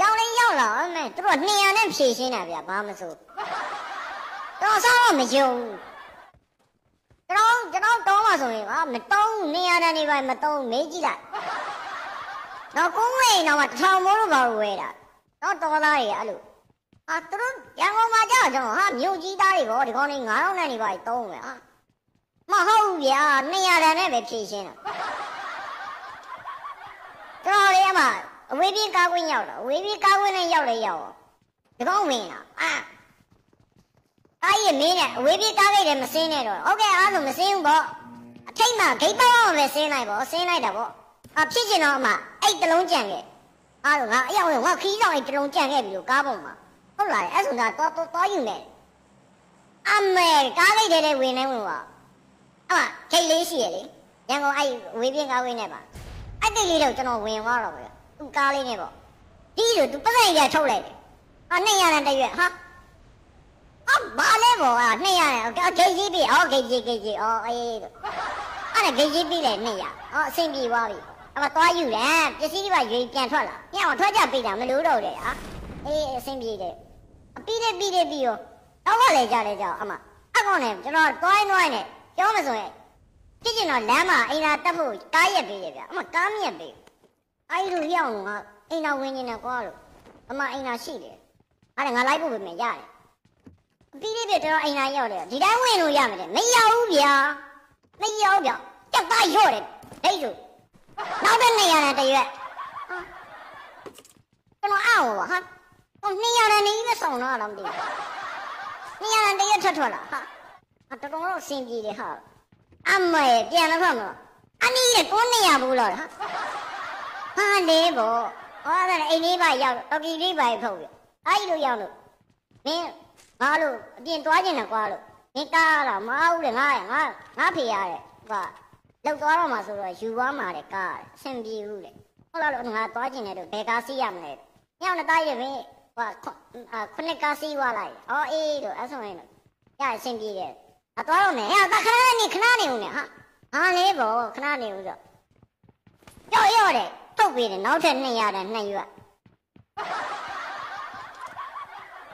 ရောက်ရင်ရောက်လာအမေသူတို့က200နဲ့ဖြည့်ရှင်းတာဗျာဘာမဆိုတော့ဆောင်းမယုံ ကျွန်တော်ကျွန်တော်တောင်းပါဆိုရင်ဟာမတောင်း200တန်းနေပါမတောင်းမေးကြည့်လိုက်တော့ကုန်းဝေးတော့တစ်ထောင်မိုးလို့ပါဝဲတာတော့တော်သားတွေအဲ့လိုအာသူတို့ရန်ကုန်မှာကြောက်ကျွန်တော်ဟာမြို့ကြီးသားတွေပေါ့ဒီကောင်းလေး9000နဲ့နေပါတုံးမယ်ဟာမဟုတ်ဘူးဗျာ200တန်းနဲ့ပဲဖြည့်ရှင်းတာကျွန်တော်လေးအမအဝေးပြေးကားကွင်းရောက်တော့အဝေးပြေးကားကွင်းနဲ့ရောက်လေရောက်ဒီကောင်းဝင်တာအာ အားရမင်းနဲ့အဝေးပြေးကားဂိတ်လည်းမစင်းနဲ့တော့ဟုတ်ကဲ့အားဆိုမစင်းဘူးပေါ့အထိတ်မှာဂိတ်ပေါင်းပဲစင်းလိုက်ပေါ့စင်းလိုက်တာပေါ့အဖြစ်ကျင်တော့အမအဲ့တလုံးကြံခဲ့အားလို့ငါအရောက်ဝင်ငါခီးဆောင်အဲ့တလုံးကြံခဲ့ပြီလို့ကားပေါ်မှာဟုတ်လားအဲ့ဆိုတော့တော့တော့ယူနေအမေကားဂိတ်တွေဝင်နေဝင်ပါအမဂိတ်လေးရှိရလေရန်ကုန်အဲ့ဝေးပြေးကားဝင်းနဲ့ပါအဲ့တိတ်လေးတော့ကျွန်တော်ဝင်သွားတော့ဗျသူကားလေးနဲ့ပေါ့ဒီလိုသူပတ်စံရထုတ်လိုက်တယ်အာနှစ်ရတဲ့တရွက်ဟာ အဘာလဲဘောอ่ะနှစ်ရတဲ့ဂိတ်ကြီးပြီအော်ဂိတ်ကြီးဂိတ်ကြီးအော်အေးလို့အဲ့ဒါဂိတ်ကြီးပြီလေနှစ်ရအော်အဆင်ပြေသွားပြီအမသွားယူတယ်ပစ္စည်းတွေပါရွေပြန်ထွက်လာညအောင်ထွက်ကြပြီတာမလို့တော့တယ်ဟာအေးအဆင်ပြေတယ်အပြီးတယ်ပြီးတယ်ပြီးရောတော့ကလည်းကြတယ်ကြောက်အမအကောင်နဲ့ကျွန်တော်တွိုင်းတွိုင်းနဲ့ပြောမဆိုရင်ကြည့်ကျင်တော့လမ်းမှာအိမ်သာတက်ဖို့ကားရက်ပေးရဗျအမကားမြက်ပေးအဲ့လိုရောက်ငါအိမ်သာဝင်နေတယ်ကွာလို့အမအိမ်သာရှိတယ်အဲ့ဒါငါလိုက်ဖို့ပဲမယ်ရတယ် ပြီးလေးပြတော့အိမ်သာရောက်တယ်ဒီတိုင်းဝင်လို့ရမယ်တဲ့မရဘူးဗျာမရဘူးဗျာတက်သားရော့တယ်ဒိတ်ဆိုနောက်တဲ့နေရာနဲ့တရွက်ကျွန်တော်အောက်ပါဟာဟိုနေရာနဲ့နေပဲဆောင်တော့လားမသိဘူးနေရာနဲ့တရွက်ထွက်ထွက်လာဟာအတော်တော်တော့အဆင်ပြေတယ်ဟာအမေပြန်လာဖတ်မလို့အနီးကိုနေရဘူးလားဟာဟာလေးပေါ့ဟောအဲ့အိမ်လေးပါရောက်တော့ဒီလေးပါဖုတ်ပြအဲ့လိုရောက်လို့မင်း ငါလို့အပြင်သွားကျင်တယ်ကွာလို့မင်းကားလားမအားဘူးလေငါငါငါဖေရတယ်ကွာလောက်သွားတော့မှဆိုတော့ယူသွားမှာတဲ့ကားအဆင်ပြေဘူးလေဟုတ်လားလို့ငါသွားကျင်တယ်လို့ဘယ်ကားစီးရမလဲညောင်းနဲ့တားရပဲကွာခုနှစ်ကားစီးသွားလိုက်အော်အေးလို့အဲ့ဆိုရင်ရအဆင်ပြေတယ်အသွားတော့မယ်ဟာခဏနေခဏနေဦးနဲ့ဟာဟာလေးပေါ့ခဏနေဦးဆိုကြော့ရော့တယ်ထုတ်ပေးတယ်နောက်ထပ်200တဲ့2ရွက်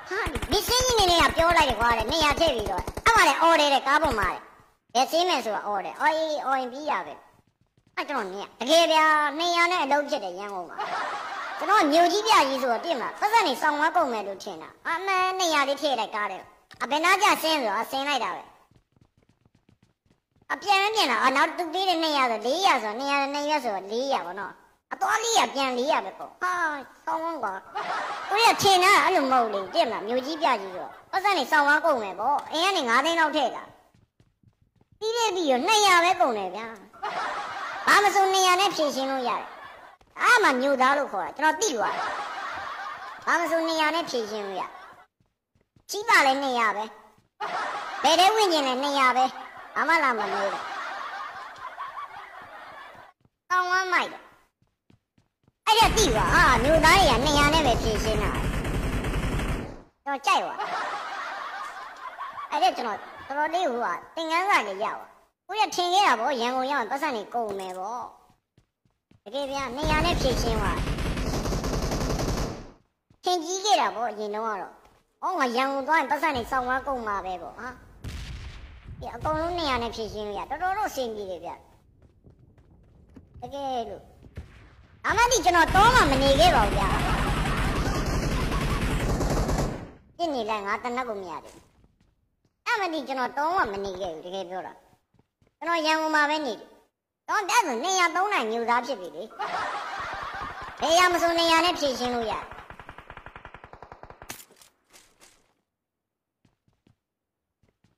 ဟာဒီစင်းကြီးနေနေကပြောလိုက်တယ်ကွာတဲ့200ထည့်ပြီးတော့အဲ့မှာလေအော်တယ်တဲ့ကားပေါ်မှာတဲ့ဘယ်စင်းမယ်ဆိုတာအော်တယ်အော်အေးအော်ရင်ပြီးရပဲအဲ့ကျွန်တော်နေတကယ်ဗျာ200နဲ့အလုပ်ဖြစ်တယ်ရန်ကုန်မှာကျွန်တော်မြို့ကြီးပြကြီးဆိုတော့ပြင်မှာပတ်စံနေစောင်းဝါကုန်မယ်လို့ထင်တာအမှန်200လေးထည့်လိုက်ကားတယ်အဘယ်နာကြဆင်းဆိုတော့ဆင်းလိုက်တာပဲအပြန်ပြန်လာအနောက်သူပေးတဲ့200ဆို400ဆို200နဲ့200ဆို400ပေါ့နော်အ တော်လေးရပြန်400ပဲပေါ့ဟာဆောင်းဝန်းကွာကိုရထင်တာအဲ့လိုမဟုတ်လေတဲ့မလားမြို့ကြီးပြကြီးဆိုတော့ပတ်စံနေစောင်းဝါကုန်မယ်ပေါ့အင်းကနေ9သိန်းလောက်ထည့်တာပြီးတဲ့ပြီးရော200ပဲကုန်တယ်ဗျာဘာမဆို200နဲ့ဖြည့်ရှင်းလို့ရတယ်အားမှညိုသားလို့ခေါ်တာကျွန်တော်သိသွားတယ်ဘာမဆို200နဲ့ဖြည့်ရှင်းလို့ရကြီးပါလဲ200ပဲဘယ်တဲ့ဝင်ကျင်လဲ200ပဲအမလာမမေးတော့ကောင်းဝမ်းမိုက်တယ် အဲ့ဒါသိပါဟာမြို့သားတွေက200နဲ့ပဲဖြည့်ရှင်းတာကျွန်တော်ကြိုက်သွားအဲ့ဒါကျွန်တော်တော်တော်လေးဟိုကသင်္ကန်းစာလေးရပါကိုရထင်ခဲ့တာဗောရန်ကုန်ရောက်ရင်ပတ်စံနေကုန်မယ်ဗောတကယ်ဗျာနေရာနဲ့ဖြည့်ရှင်းသွားထင်ကြီးခဲ့တာဗောအရင်တော့ကတော့ဩငါရန်ကုန်သွားရင်ပတ်စံနေစောင်းသွားကုန်မှာပဲဗောဟာဒီအကုန်လုံးနေရာနဲ့ဖြည့်ရှင်းလို့ရတော်တော်တော့အဆင်ပြေတယ်ဗျတကယ်လို့ အမတိကျွန်တော်တော့မှမနေခဲ့ပါဘူးဗျာပြစ်နေလိုက်ငါတနက်ကိုမရတယ်အမတိကျွန်တော်တော့မှမနေခဲ့ဘူးတကယ်ပြောတာကျွန်တော်ရန်ကုန်မှာပဲနေတယ်တော့တက်ဆိုနေရာသုံးနိုင်မျိုးသားဖြစ်ပြီလေဘယ်ရမစိုးနေရာနဲ့ဖြည့်ရှင်းလို့ရတယ်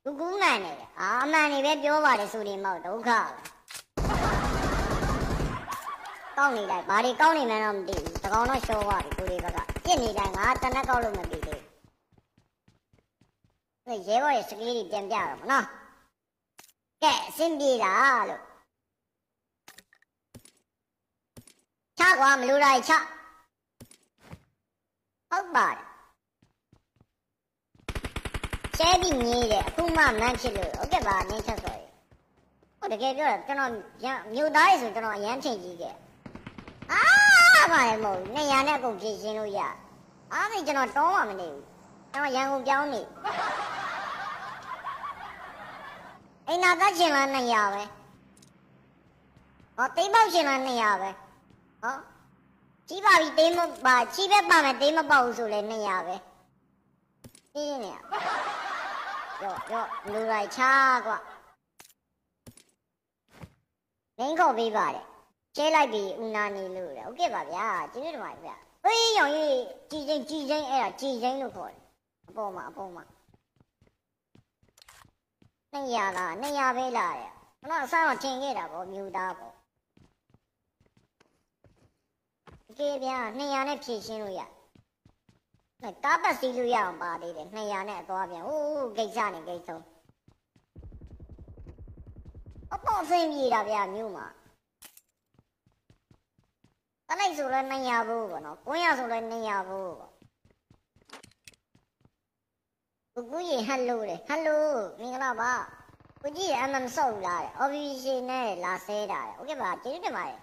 ကူကူမှန်နေတယ်အာအမှန်နေပဲပြောပါတယ်ဆိုရင်မောက်ဒုက္ခပဲ ကောင်းနေလိုက်ဘာတွေကောင်းနေမှန်းတော့မသိဘူးတကောင်တော့ရှောသွားပြီကိုလေးဘက်ကပြစ်နေတိုင်းငါတနက်ကောက်လို့မပြီးသေးဘူးရဲဘော်ရဲ့စကလေးတွေပြန်ပြတော့မနော်ကဲအဆင်ပြေတာလို့ချကွာမလို့လိုက်ချဟုတ်ပါတယ်ကျဲပြီးညီးတယ်အခုမှမန်းဖြစ်လို့ဟုတ်ကဲ့ပါနင်းချက်စော်ရေဟိုတကယ်ပြောတာကျွန်တော်မြို့သားရေဆိုကျွန်တော်အရန်ထင်ကြီးခဲ့ အာပါလေမဟုတ်နေရနဲ့အကုန်ဖြည့်ရှင်းလို့ရအားမင်းကျွန်တော်တောင်းမှမနေဘူးကျွန်တော်ရန်ကုန်ပြောင်းနေအိမ်နာသက်ချင်လား200ပဲဟောတိမ်ပေါက်ချင်လား200ပဲဟောကြီးပါပြီတိမ်မပါကြီးပဲပါမယ်တိမ်မပေါက်ဘူးဆိုလဲ200ပဲပြင်းနေရရော့ရော့လူလိုက်ချာကွာမင်းခေါ်ပေးပါတယ် ကျဲလိုက်ပြီဦးနာနေလို့လေဟုတ်ကဲ့ပါဗျာကျေးဇူးတင်ပါတယ်ဗျာဟေးရောင်ကြီးကြည်ချင်းကြည်ချင်းအဲ့ဒါကြည်ချင်းလို့ခေါ်တယ်အပေါ်မှာအပေါ်မှာ200လား200ပဲလားတဲ့ကျွန်တော်အစားတော့ထင်ခဲ့တာပေါ့မြူသားပေါ့တကယ်ဗျာ200နဲ့ဖြည့်ရှင်းလို့ရကားပတ်စီးလို့ရအောင်ပါသေးတယ်200နဲ့အသွားပြန်ဟိုးဂိတ်ချနေဂိတ်ဆုံးအပေါ်ဆင်းပြေတာဗျာမြို့မှာ တလိုက်ဆိုလည်း200ဘူးပေါ့နော်900ဆိုလည်း200ဘူးပေါ့ကိုကူကြီးဟယ်လိုလေဟယ်လိုမင်္ဂလာပါကိုကြီးအမှန်ဆောက်လာတယ်အော်ဘီရှင်နဲ့လာဆဲတာတယ်โอเคပါကျေးဇူးတင်ပါတယ်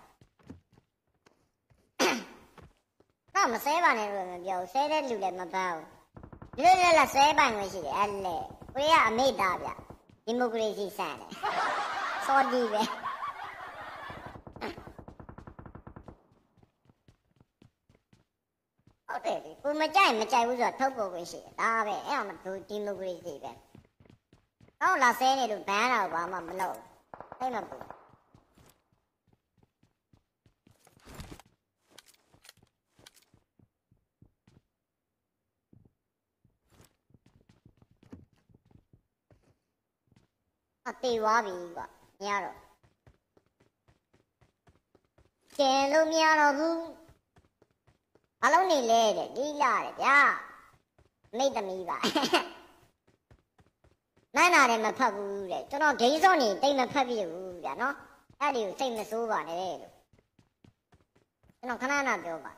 တော့မဆဲပါနဲ့လို့မပြောဘူးဆဲတဲ့လူလည်းမပန်းဘူးဒီလိုလည်းဆဲပိုင်လို့ရှိတယ်အဲ့လေကိုရအမိတ်သားဗျဒီမိုကရေစီဆန်တယ်စော်ဒီပဲ မကြိုက်မကြိုက်ဘူးဆိုတော့ထုတ်ပေါ်ခွင့်ရှိတယ်ဒါပဲအဲ့အောင်ဒဒီမိုကရေစီပဲတော့လာဆဲနေလို့ဘန်းတော့ဘာမှမလုပ်သိမဘူးအသေးသွားပြီကွာမရတော့ကျန်လို့မရတော့ဘူး အလုံးနေလဲတဲ့ဒီလာတဲ့ဗျာမိတ်သမီးပါမန်းနာတယ်မဖတ်ဘူးတဲ့ကျွန်တော်ဂိမ်းစောနေတိတ်မဖတ်ပြဘူးဗျာနော်အဲ့ဒီကိုစိတ်မဆိုးပါနဲ့လို့ကျွန်တော်ခဏခဏပြောပါ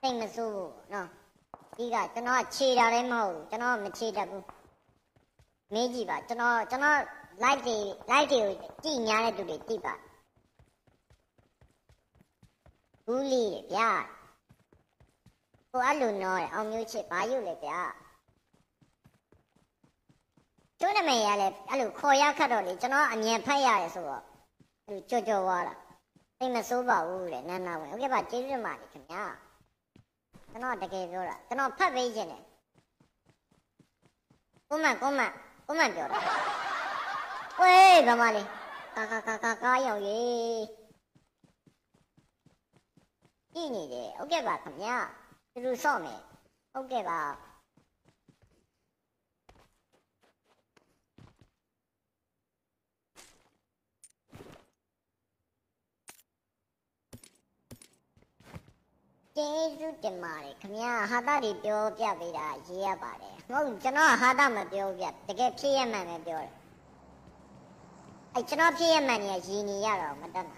စိတ်မဆိုးဘူးနော်ဒီကကျွန်တော်ခြေတာလည်းမဟုတ်ဘူးကျွန်တော်မခြေတတ်ဘူးမေးကြည့်ပါကျွန်တော်ကျွန်တော် live တွေ live တွေကိုကြည့်ညာတဲ့သူတွေသိပါဘူးလီဗျာ ကိုအဲ့လိုနော်အောင်မျိုးချစ်ဘာယူလဲဗျာကျိုးနမေရလဲအဲ့လိုခေါ်ရခတ်တော့လေကျွန်တော်အမြင်ဖတ်ရတယ်ဆိုတော့အဲ့လိုကြော်ကြော်သွားတာသိမစိုးပါဘူးလေနန်းနာဝင်ဟုတ်ကဲ့ပါကျေးဇူးတင်ပါတယ်ခင်ဗျာကျွန်တော်တကယ်ပြောတာကျွန်တော်ဖတ်ပေးခြင်းတယ်ကိုမန်ကိုမန်ကိုမန်ပြောတာဝေးဗမာလေးကာကာကာကာကာရောက်ရေးကြည့်နေတယ်ဟုတ်ကဲ့ပါခင်ဗျာ သူတို့စော့မယ်ဟုတ်ကဲ့ပါကျေးဇူးတင်ပါတယ်ခင်ဗျာဟာတာတွေပြောပြပေးတာရေးရပါတယ်မဟုတ်ကျွန်တော်ဟာတာမပြောပြတကယ်ဖြစ်ရမှန်ပဲပြောတယ်အဲကျွန်တော်ဖြစ်ရမှန်နေရည်နေရတော့မတတ်နို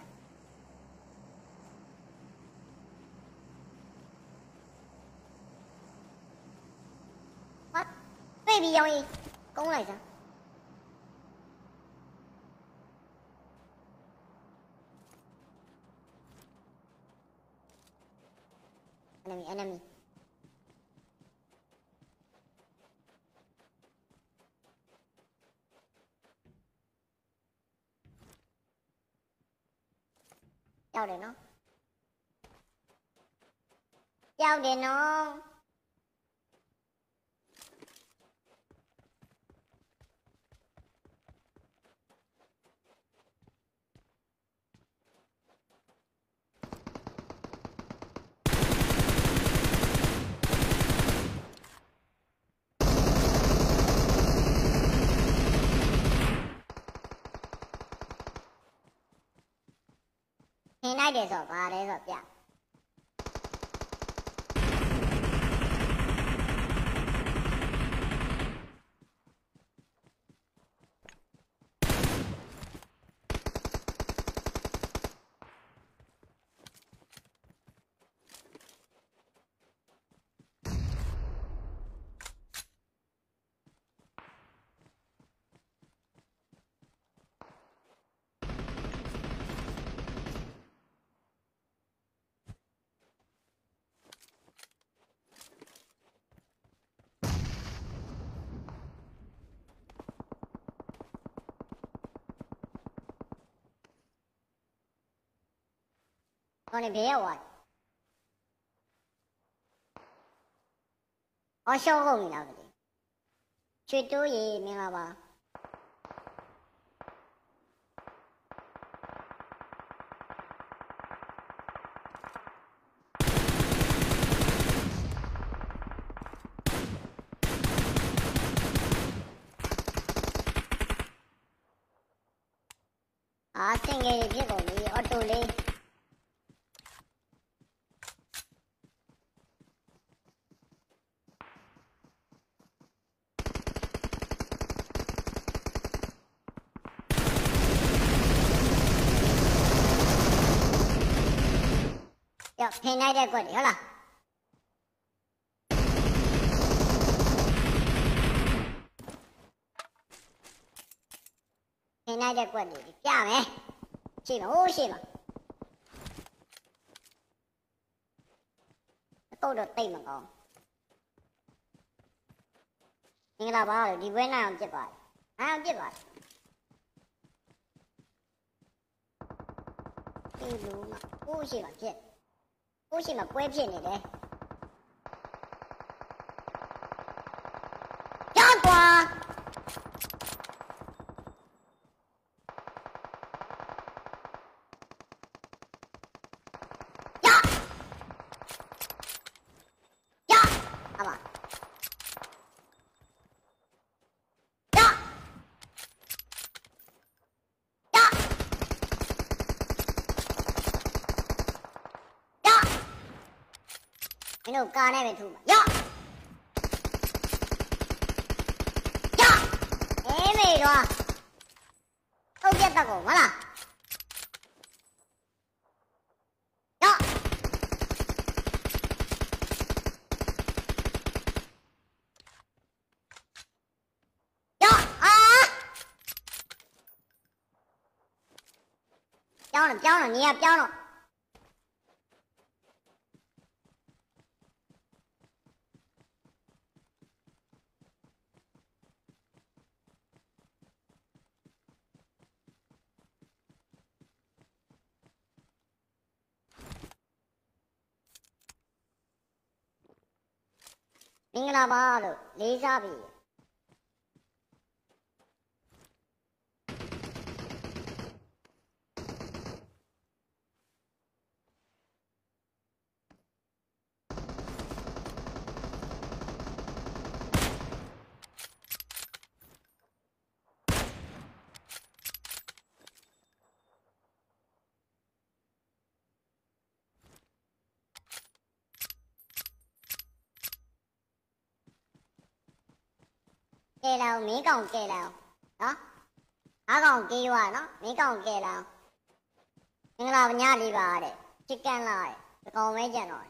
င်ပြေး baby cũng lại sao? Enemy enemy giao để nó. Giao để nó. လိုက်တယ်ဆိုတော့ဘာလဲဆိုတော့ပြ 帮你陪我，我小红了不的，最多也明了吧。Hình 教了。现在这 quần hiểu lầm? Hình ai đẹp quần thì đẹp kẹo mẹ, ကိုရှိမှာပွဲဖြစ်နေတယ် မင်းတို့ကာနဲ့ပဲထူမှာရရအေးမေတော့ဟုတ်ပြတ်တော့မလားရရအာပြောင်းတော့ပြောင်းတော့နေရာပြောင်းတော့ ラバールザビー。 ကဲလောင်မင်းကောင်ကဲလောင်နော်အားကောင်ကေးရွာနော်မင်းကောင်ကဲလောင်မင်္ဂလာညလေးပါတဲ့ချစ်ကန်လာတဲ့ဒီကောင်မဲကြံတော့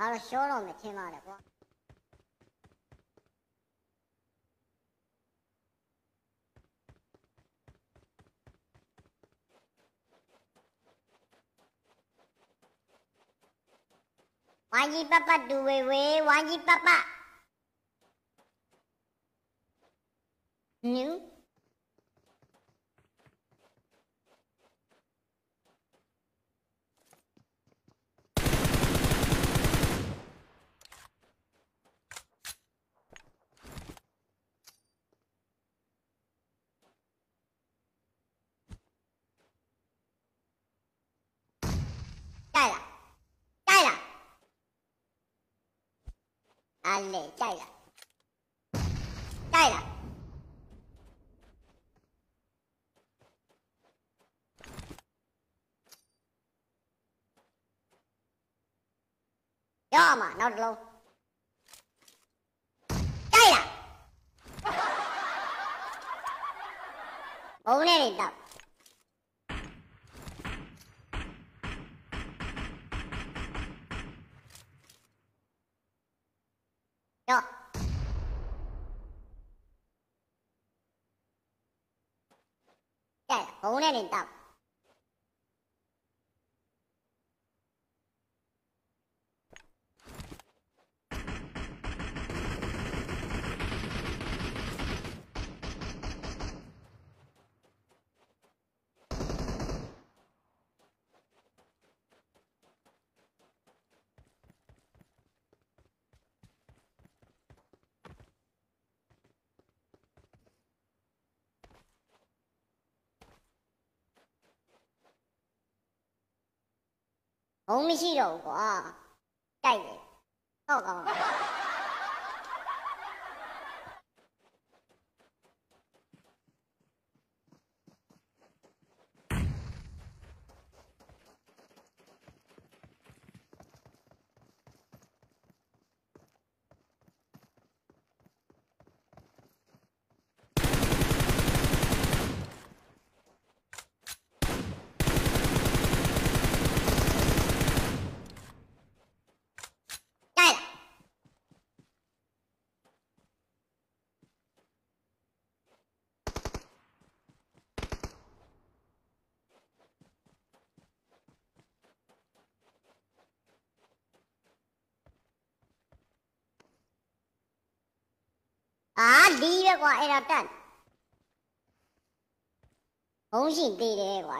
完了小了没？听妈的，话。玩具爸爸杜伟伟，玩具爸爸。牛。安嘞，在了，在了。要么闹着喽，盖了，我屋里的。வேண்டித்தான் 我们是中国啊爷你好 အာလီးပဲကွာအဲ့ဒါတက်ဘုံရှိသေးတယ်ကွာ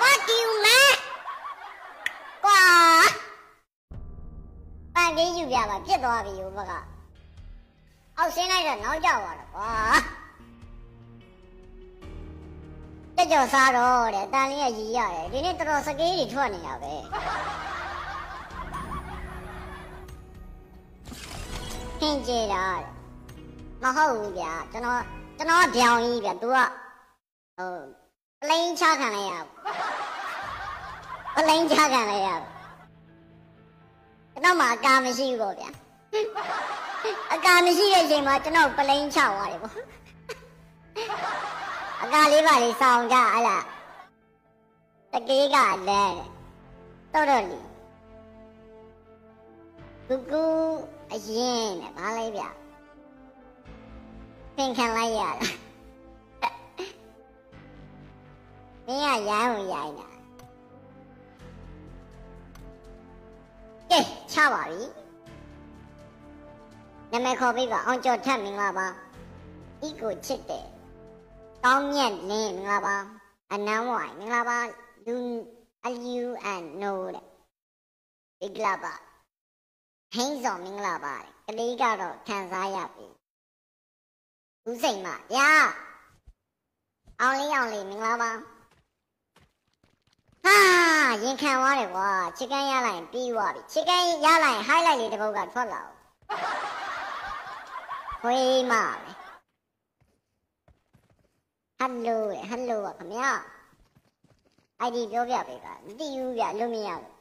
Fuck you man ကွာပန်ကြီးယူ ပြပါပြစ်သွားပြီဟိုဘက်ကအောက်ဆင်းလိုက်တော့နောက်ကျသွားတော့ကွာကြက်ကြော်စားတော့တဲ့တန်လေးကရီရတယ်ဒီနေ့တော်တော်စကေးတွေထွက်နေရပဲဟင်းကြတာတဲ့မဟုတ်ဘူးဗျာကျွန်တော်ကျွန်တော်ကပြောင်းကြီးဗျာ तू ကဟိုပလိန်ချခံလိုက်ရပလိန်ချခံလိုက်ရကျွ န်တော်မှအကာမရှိဘူးပေါ့ဗျာအကာမရှိတဲ့အချိန်မှာကျွန်တော်ပလိန်ချသွားတယ်ပေါ့အကာလေးပါလေးစောင်းကြဟလားတကေးကလဲတော်တော်လီကူကူအရင်နဲ့ဗာလိုက်ဗျသင်ခံလိုက်ရတာမင်းကရိုင်းဝင်ရိုင်းတာ ကဲချပါပြီနာမည်ခေါ်ပေးပါအောင်ကျော်ထက်မင်္ဂလာပါဤကိုချစ်တယ်ကောင်းမြတ်လင်းမင်္ဂလာပါအနမ်းဝိုင်မင်္ဂလာပါလူအယူအန်နိုးတဲ့မင်္ဂလာပါဟင်းစော်မင်္ဂလာပါတဲ့ကလေးကတော့ခံစားရပြီဦးစိန်မညာအောင်လေးအောင်လေးမင်္ဂလာပါ ဟာရင်ခံသွားတယ်ကွာချစ်ကန်ရလိုက်ရင်ပြီးသွားပြီချစ်ကန်ရလိုက်ရင် highlight လေးတစ်ပုဒ်ကထွက်လာအောင်ခွေးမပဲဟယ်လိုဟယ်လိုပါခင်ဗျာ ID ပြောပြပေးပါမသိဘူးဗျလို့မရဘူး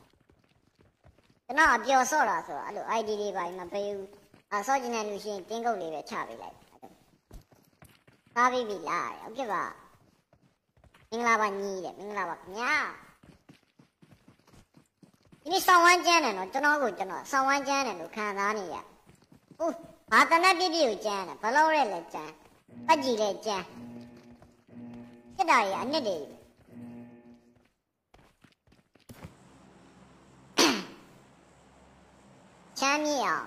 ကျွန်တော်အပျော်ဆော့တာဆိုတော့အဲ့လို ID တွေပါမပေးဘူးအဆော့ကျင်တဲ့လူရှိရင်တင်းကုတ်လေးပဲချပေးလိုက်သားပြီးပြီလားဟုတ်ကဲ့ပါမင်္ဂလာပါညီတယ်မင်္ဂလာပါခင်ဗျာ ဒီနေ့ဆောင်းဝမ်းကျန်းတယ်နော်ကျွန်တော်ကိုကျွန်တော်ဆောင်းဝမ်းကျန်းတယ်လို့ခံစားနေရဟုတ်ဘာတနက်ပြည့်ပြည့်ကိုကျန်းတယ်ဘလို့ရဲလဲကျန်းပတ်ကြည့်လဲကျန်းစစ်တာကြီးအနှစ်တွေချမ်းမြေ့အောင်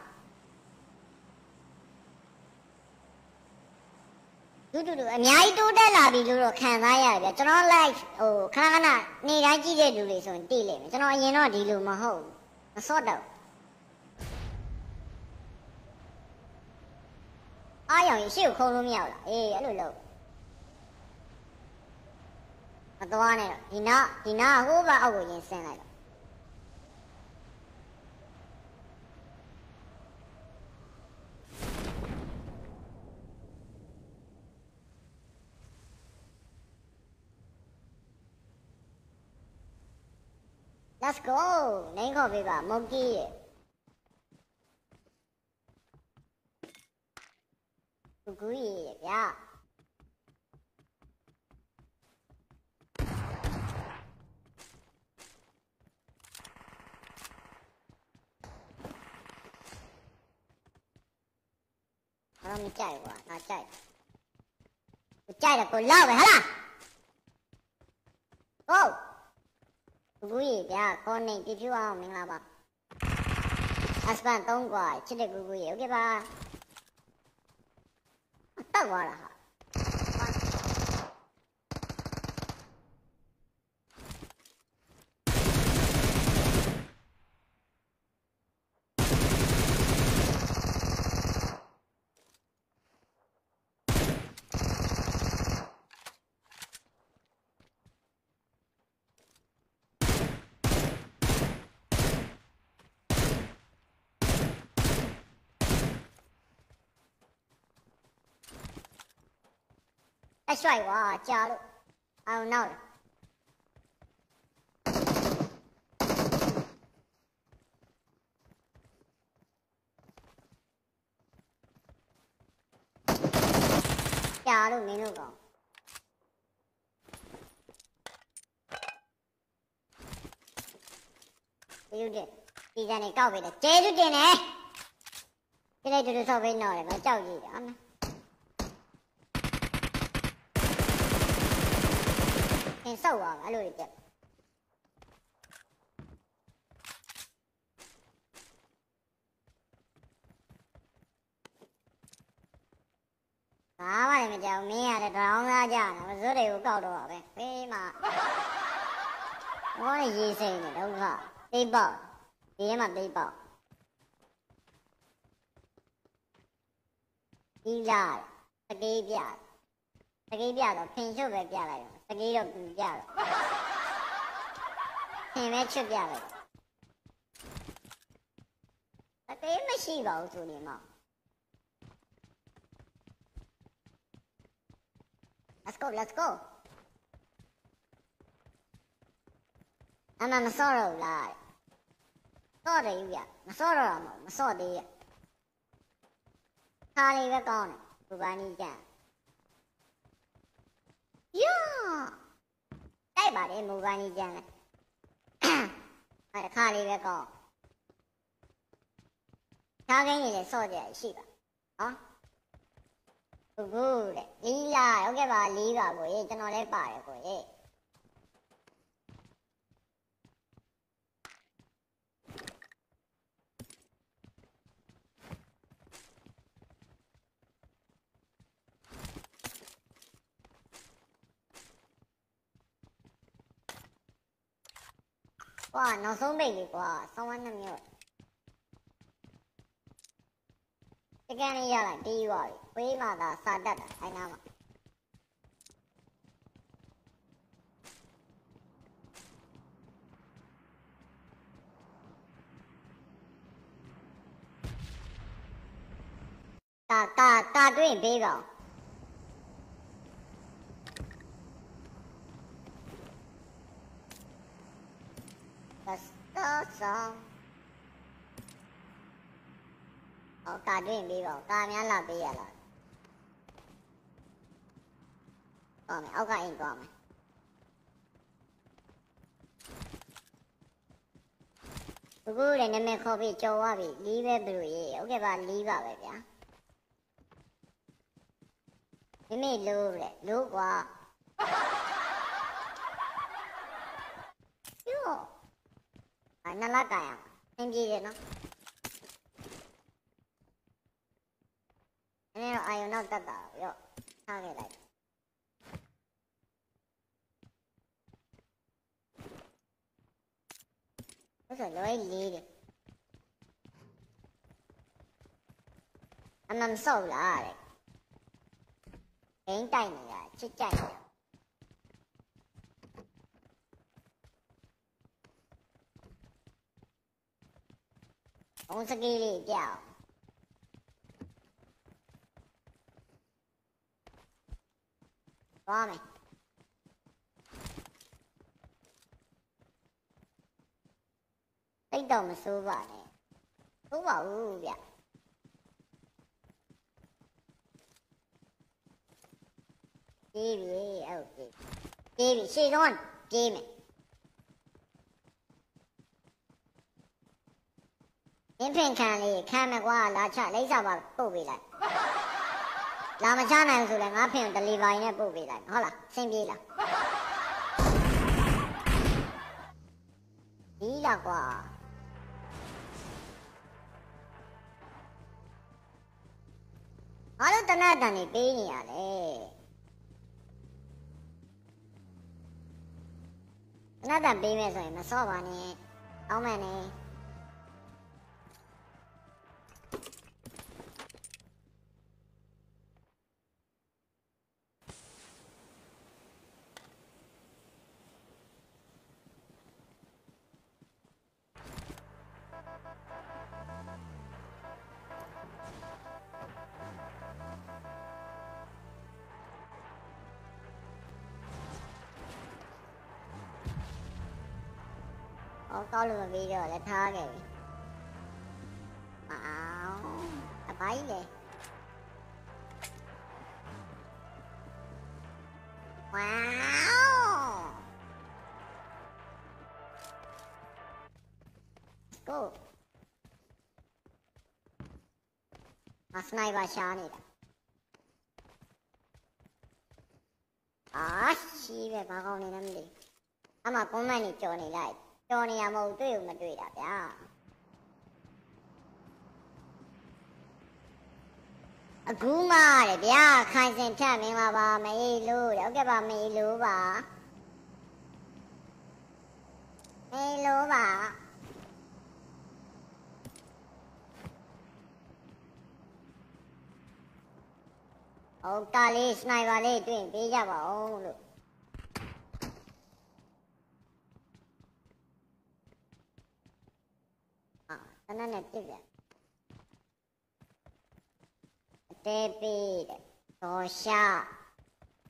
တူတူတူအများကြီးတိုးတက်လာပြီလို့တော့ခံစားရတယ်ဗျကျွန်တော် live ဟိုခဏခဏနေတိုင်းကြည့်တဲ့လူတွေဆိုရင်သိလိမ့်မယ်ကျွန်တော်အရင်တော့ဒီလိုမဟုတ်ဘူးမစော့တော့အားရောင်ရှေ့ကိုခုံလို့မရဘူးလားအေးအဲ့လိုလုပ်မသွားနဲ့တော့ဒီနာဒီနာဟိုးဘအောက်ကိုရင်ဆင်းလိုက် Let's go နိုင်ခေါ်ပေးပါမော်ကီရဲ့ကူကူရဲ့ဗျာအဲ့မကြိုက်ကွာငါကြိုက်ကိုကြိုက်တယ်ကိုလောက်ပဲဟလား Go ကူကူကြီးဗျာခေါ်နေပြပြအောင်မင်္ဂလာပါအစပန်3กว่าချစ်တဲ့ကူကူကြီးโอเคပါတက်သွားတာဟာ 来帅我加入。哦、oh, no！加入没入过。这就点，现在你告别的，这就点呢。现在就是稍微闹了，我着急。လိုတွေတက်ဘာမှလည်းမကြောက်မင်းရတဲ့တောင်းသားကြတာမစိုးတွေကိုကောက်တော့ပါပဲဖေးမဘောနဲ့ရေးစိမ့်နေဒုက္ခသိပ်ပေါက်ဒီထဲမှာသိပ်ပေါက်ဒီလာတကေးပြတကေးပြတော့ဖင်ချုပ်ပဲပြလိုက်တော့ 肯定要比价了，里面吃遍了，还这么细吧，我们。Let's go, let's go. I'm a sorrow guy. Sorry, I'm a sorrowloveme sorrow. I'm a သေးရခါလေးပဲကောင်းတယ်ဘူပါနီကြယာတိုက်ပါတယ်ဘူပါနီကြလဲအဲ့ခါလေးပဲကောင်းခါကင်းကြီးလည်းစောကြရရှိပါဟောဟုတ်ကူတဲ့လီလာဟုတ်ကဲ့ပါလီပါကိုရေကျွန်တော်လည်းပါတယ်ကိုရေ 哇，脑松贝你刮，三完都没有。这个你要来第一个，鬼的杀掉的，还拿吗？大大大队背包。 ဆောင်ဟောကာတွင်ပေးပါဦးကာများလာပေးရလားသွားမယ်အောက်ကအိမ်သွားမယ်ဘကူလည်းနာမည်ခေါ်ပြီးကြော်သွားပြီလီးပဲဘယ်လိုရေးဟုတ်ကဲ့ပါလီးပါပဲဗျာမိမိလို့လေလို့ကွာယော 那哪个呀那你姐姐呢哎呦哎呦那咋咋哟咋咋来。回我说我也理解俺们瘦了啊嘞人带你了去见你လေးတယ်အမှန်ဆောက်လားတဲ့ ဂိမ်းတိုက်နေတာချစ်ကြိုက်နေတာဘုံစကီးလေးကြောက်သွားမယ်တိတ်တော့မစိုးပါနဲ့စိုးပါဘူးဗျ ပြေးပြီဟုတ်ပြီပြေးပြီရှေ့ဆုံးပြေးမယ် အင်းဖင်ခံလေးခံမယ်ကွာလာချလိမ့်စာပါပုတ်ပေးလိုက်လာမချနိုင်ဘူးဆိုလည်းငါဖင်ကို delivery နဲ့ပုတ်ပေးလိုက်ဟုတ်လားအဆင်ပြေလားဒီလားကွာအားလုံးတနတ်တန်နေပေးနေရလေ ခဏတန်ပေးမယ်ဆိုရင်မစော့ပါနဲ့အောင်းမယ်နဲ့ Ủa coi luôn mà video ஒக்காலுங்க வீடியோவில் தாகை பாருங்க Go. Asnai Vashani. Ah, she was a bagon in a minute. I'm a woman, Johnny Light. ကိုမစနိုက်ပါရှာနေတာအာရှိပဲဘာကောင်းနေလဲမသိအမကွန်မန့်ကြီးကြော်နေလိုက်ကြော်နေရမဟုတ်တွေ့ဦးမတွေ့တာဗျာအခုမှတဲ့ဗျာခိုင်စင်ဖြတ်မင်္ဂလာပါမအေးလို့တဲ့ဟုတ်ကဲ့ပါမအေးလို့ပါမအေးလို့ပါဟုတ်တာလေးစနိုက်ပါလေးတွေ့ရင်ပေးကြပါဦးလို့ 那那这边，这边坐下，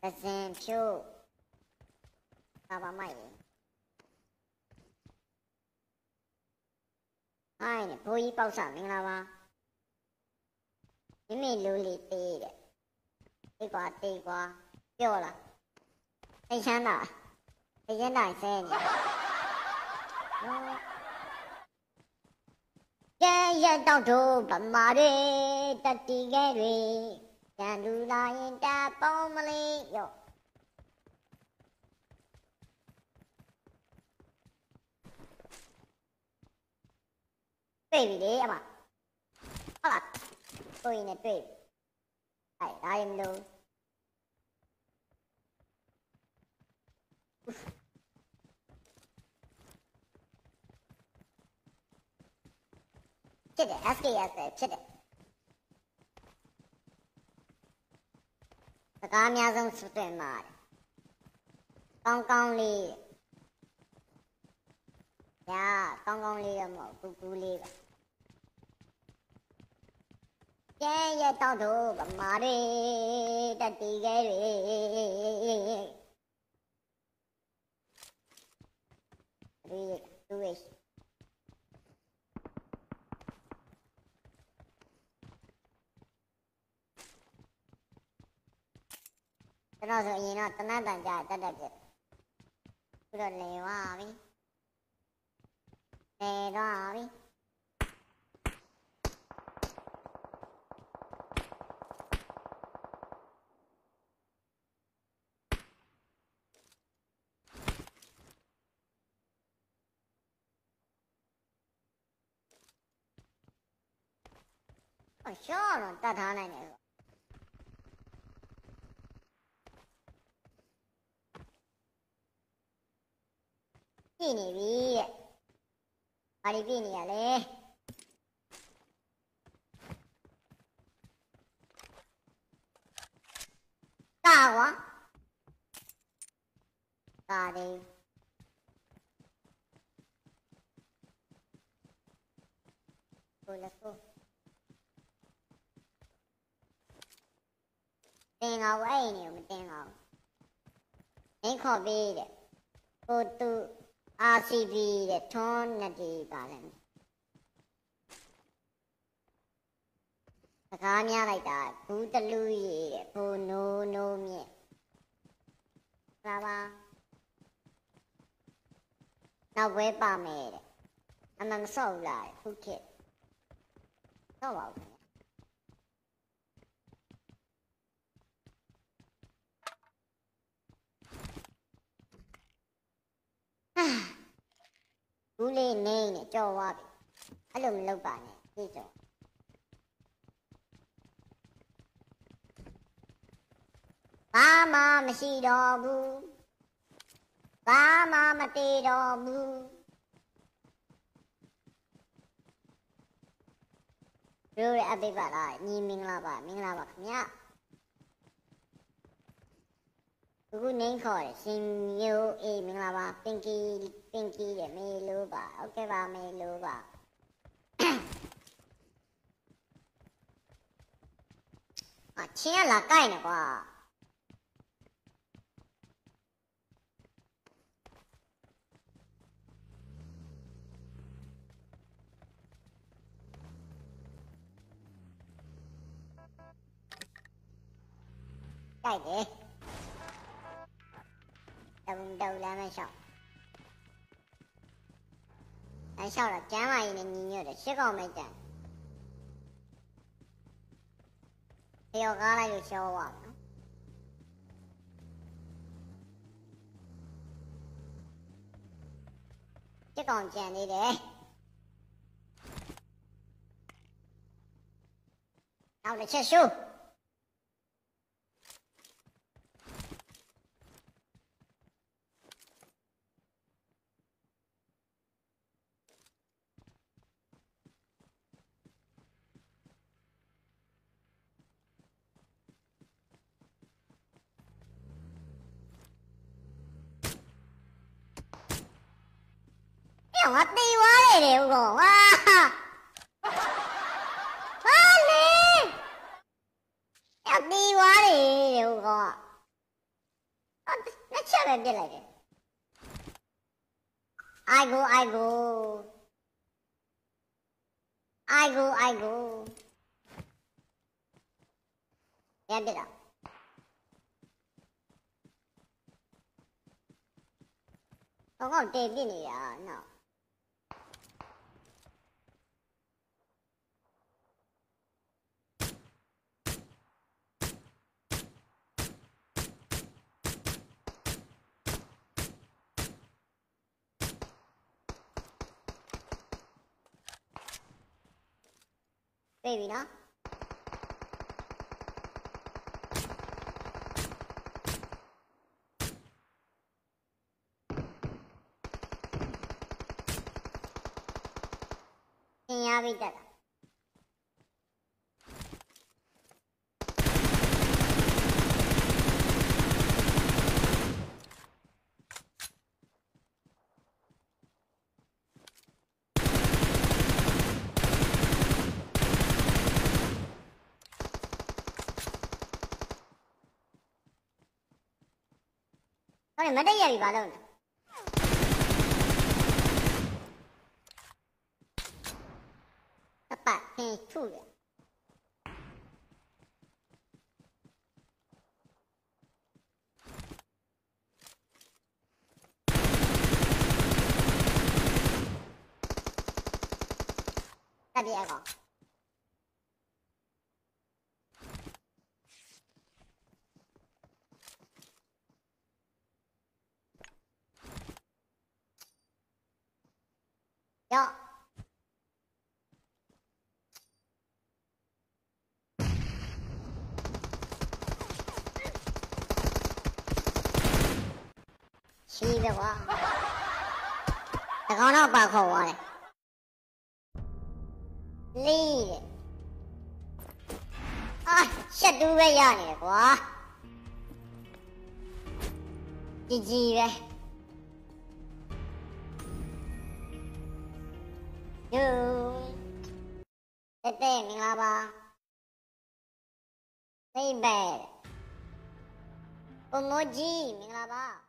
再进去，爸爸妈耶，哎，你不一包啥名了吗？你没留你这的，这瓜这瓜掉了，谁先拿？谁先拿谁呢？爷爷到处跑马路，打的开路，拦住那一大帮子人哟。队伍来吧，好了，队伍的队伍，来们喽！记得，还是个颜的，记得。那个面容是干嘛的？刚刚哩，呀，刚刚哩，毛嘟嘟哩个。爷爷到头干嘛的？在地里。对对。 들어서 이나 떠나다 자 떨어져 그럴래 와비 내라비 쇼는 따다하네 이거 比你比，我的比你嘞。大王，咋的？不了不。电脑，我爱你，我们电脑。你可别的，我都。RCB တဲ့ထွန်းနဲ့ဒီပါလဲစကားများလိုက်တာဘူးတလူရေတဲ့ဘိုးနိုးနိုးမြင့်လာပါနောက်ဝဲပါမယ်တဲ့အမှမဆော့ဘူးလားခုခေတ်ဆော့ပါဦး ဘူးလေးနေနေကြော်သွားပြီအဲ့လိုမလုပ်ပါနဲ့ကြည့်ကြော်ဘာမှမရှိတော့ဘူးဘာမှမတည်တော့ဘူးရိုးရအပိပါလားညီမင်္ဂလာပါမင်္ဂလာပါခင်ဗျအခုနေခေါ်တယ်ရှင်မျိုးအေးမင်္ဂလာပါပင်ကီ 并気入れ、メー，OK 吧，没ッケー、バーメールバー。あ、ちや、若。俺，小的，今晚一个你牛的，吃口没见。哎呦，俺啦又笑我了。这刚见你的。那我们结束。我哈，哈你，要你我你留我，啊，那千万别来这，爱狗爱狗，爱狗爱狗，别来了，我好听你呀，那。avevi là? Segnala la vita 没得野味吧，都？他半天出的。那边一个。 ပါခေါ်သွားတယ်လေးတဲ့အာရှက်တူးပဲရနေတယ်ကွာជីជីပဲယူတဲ့တဲ့မင်္ဂလာပါသိပဲဘုံမကြီးမင်္ဂလာပါ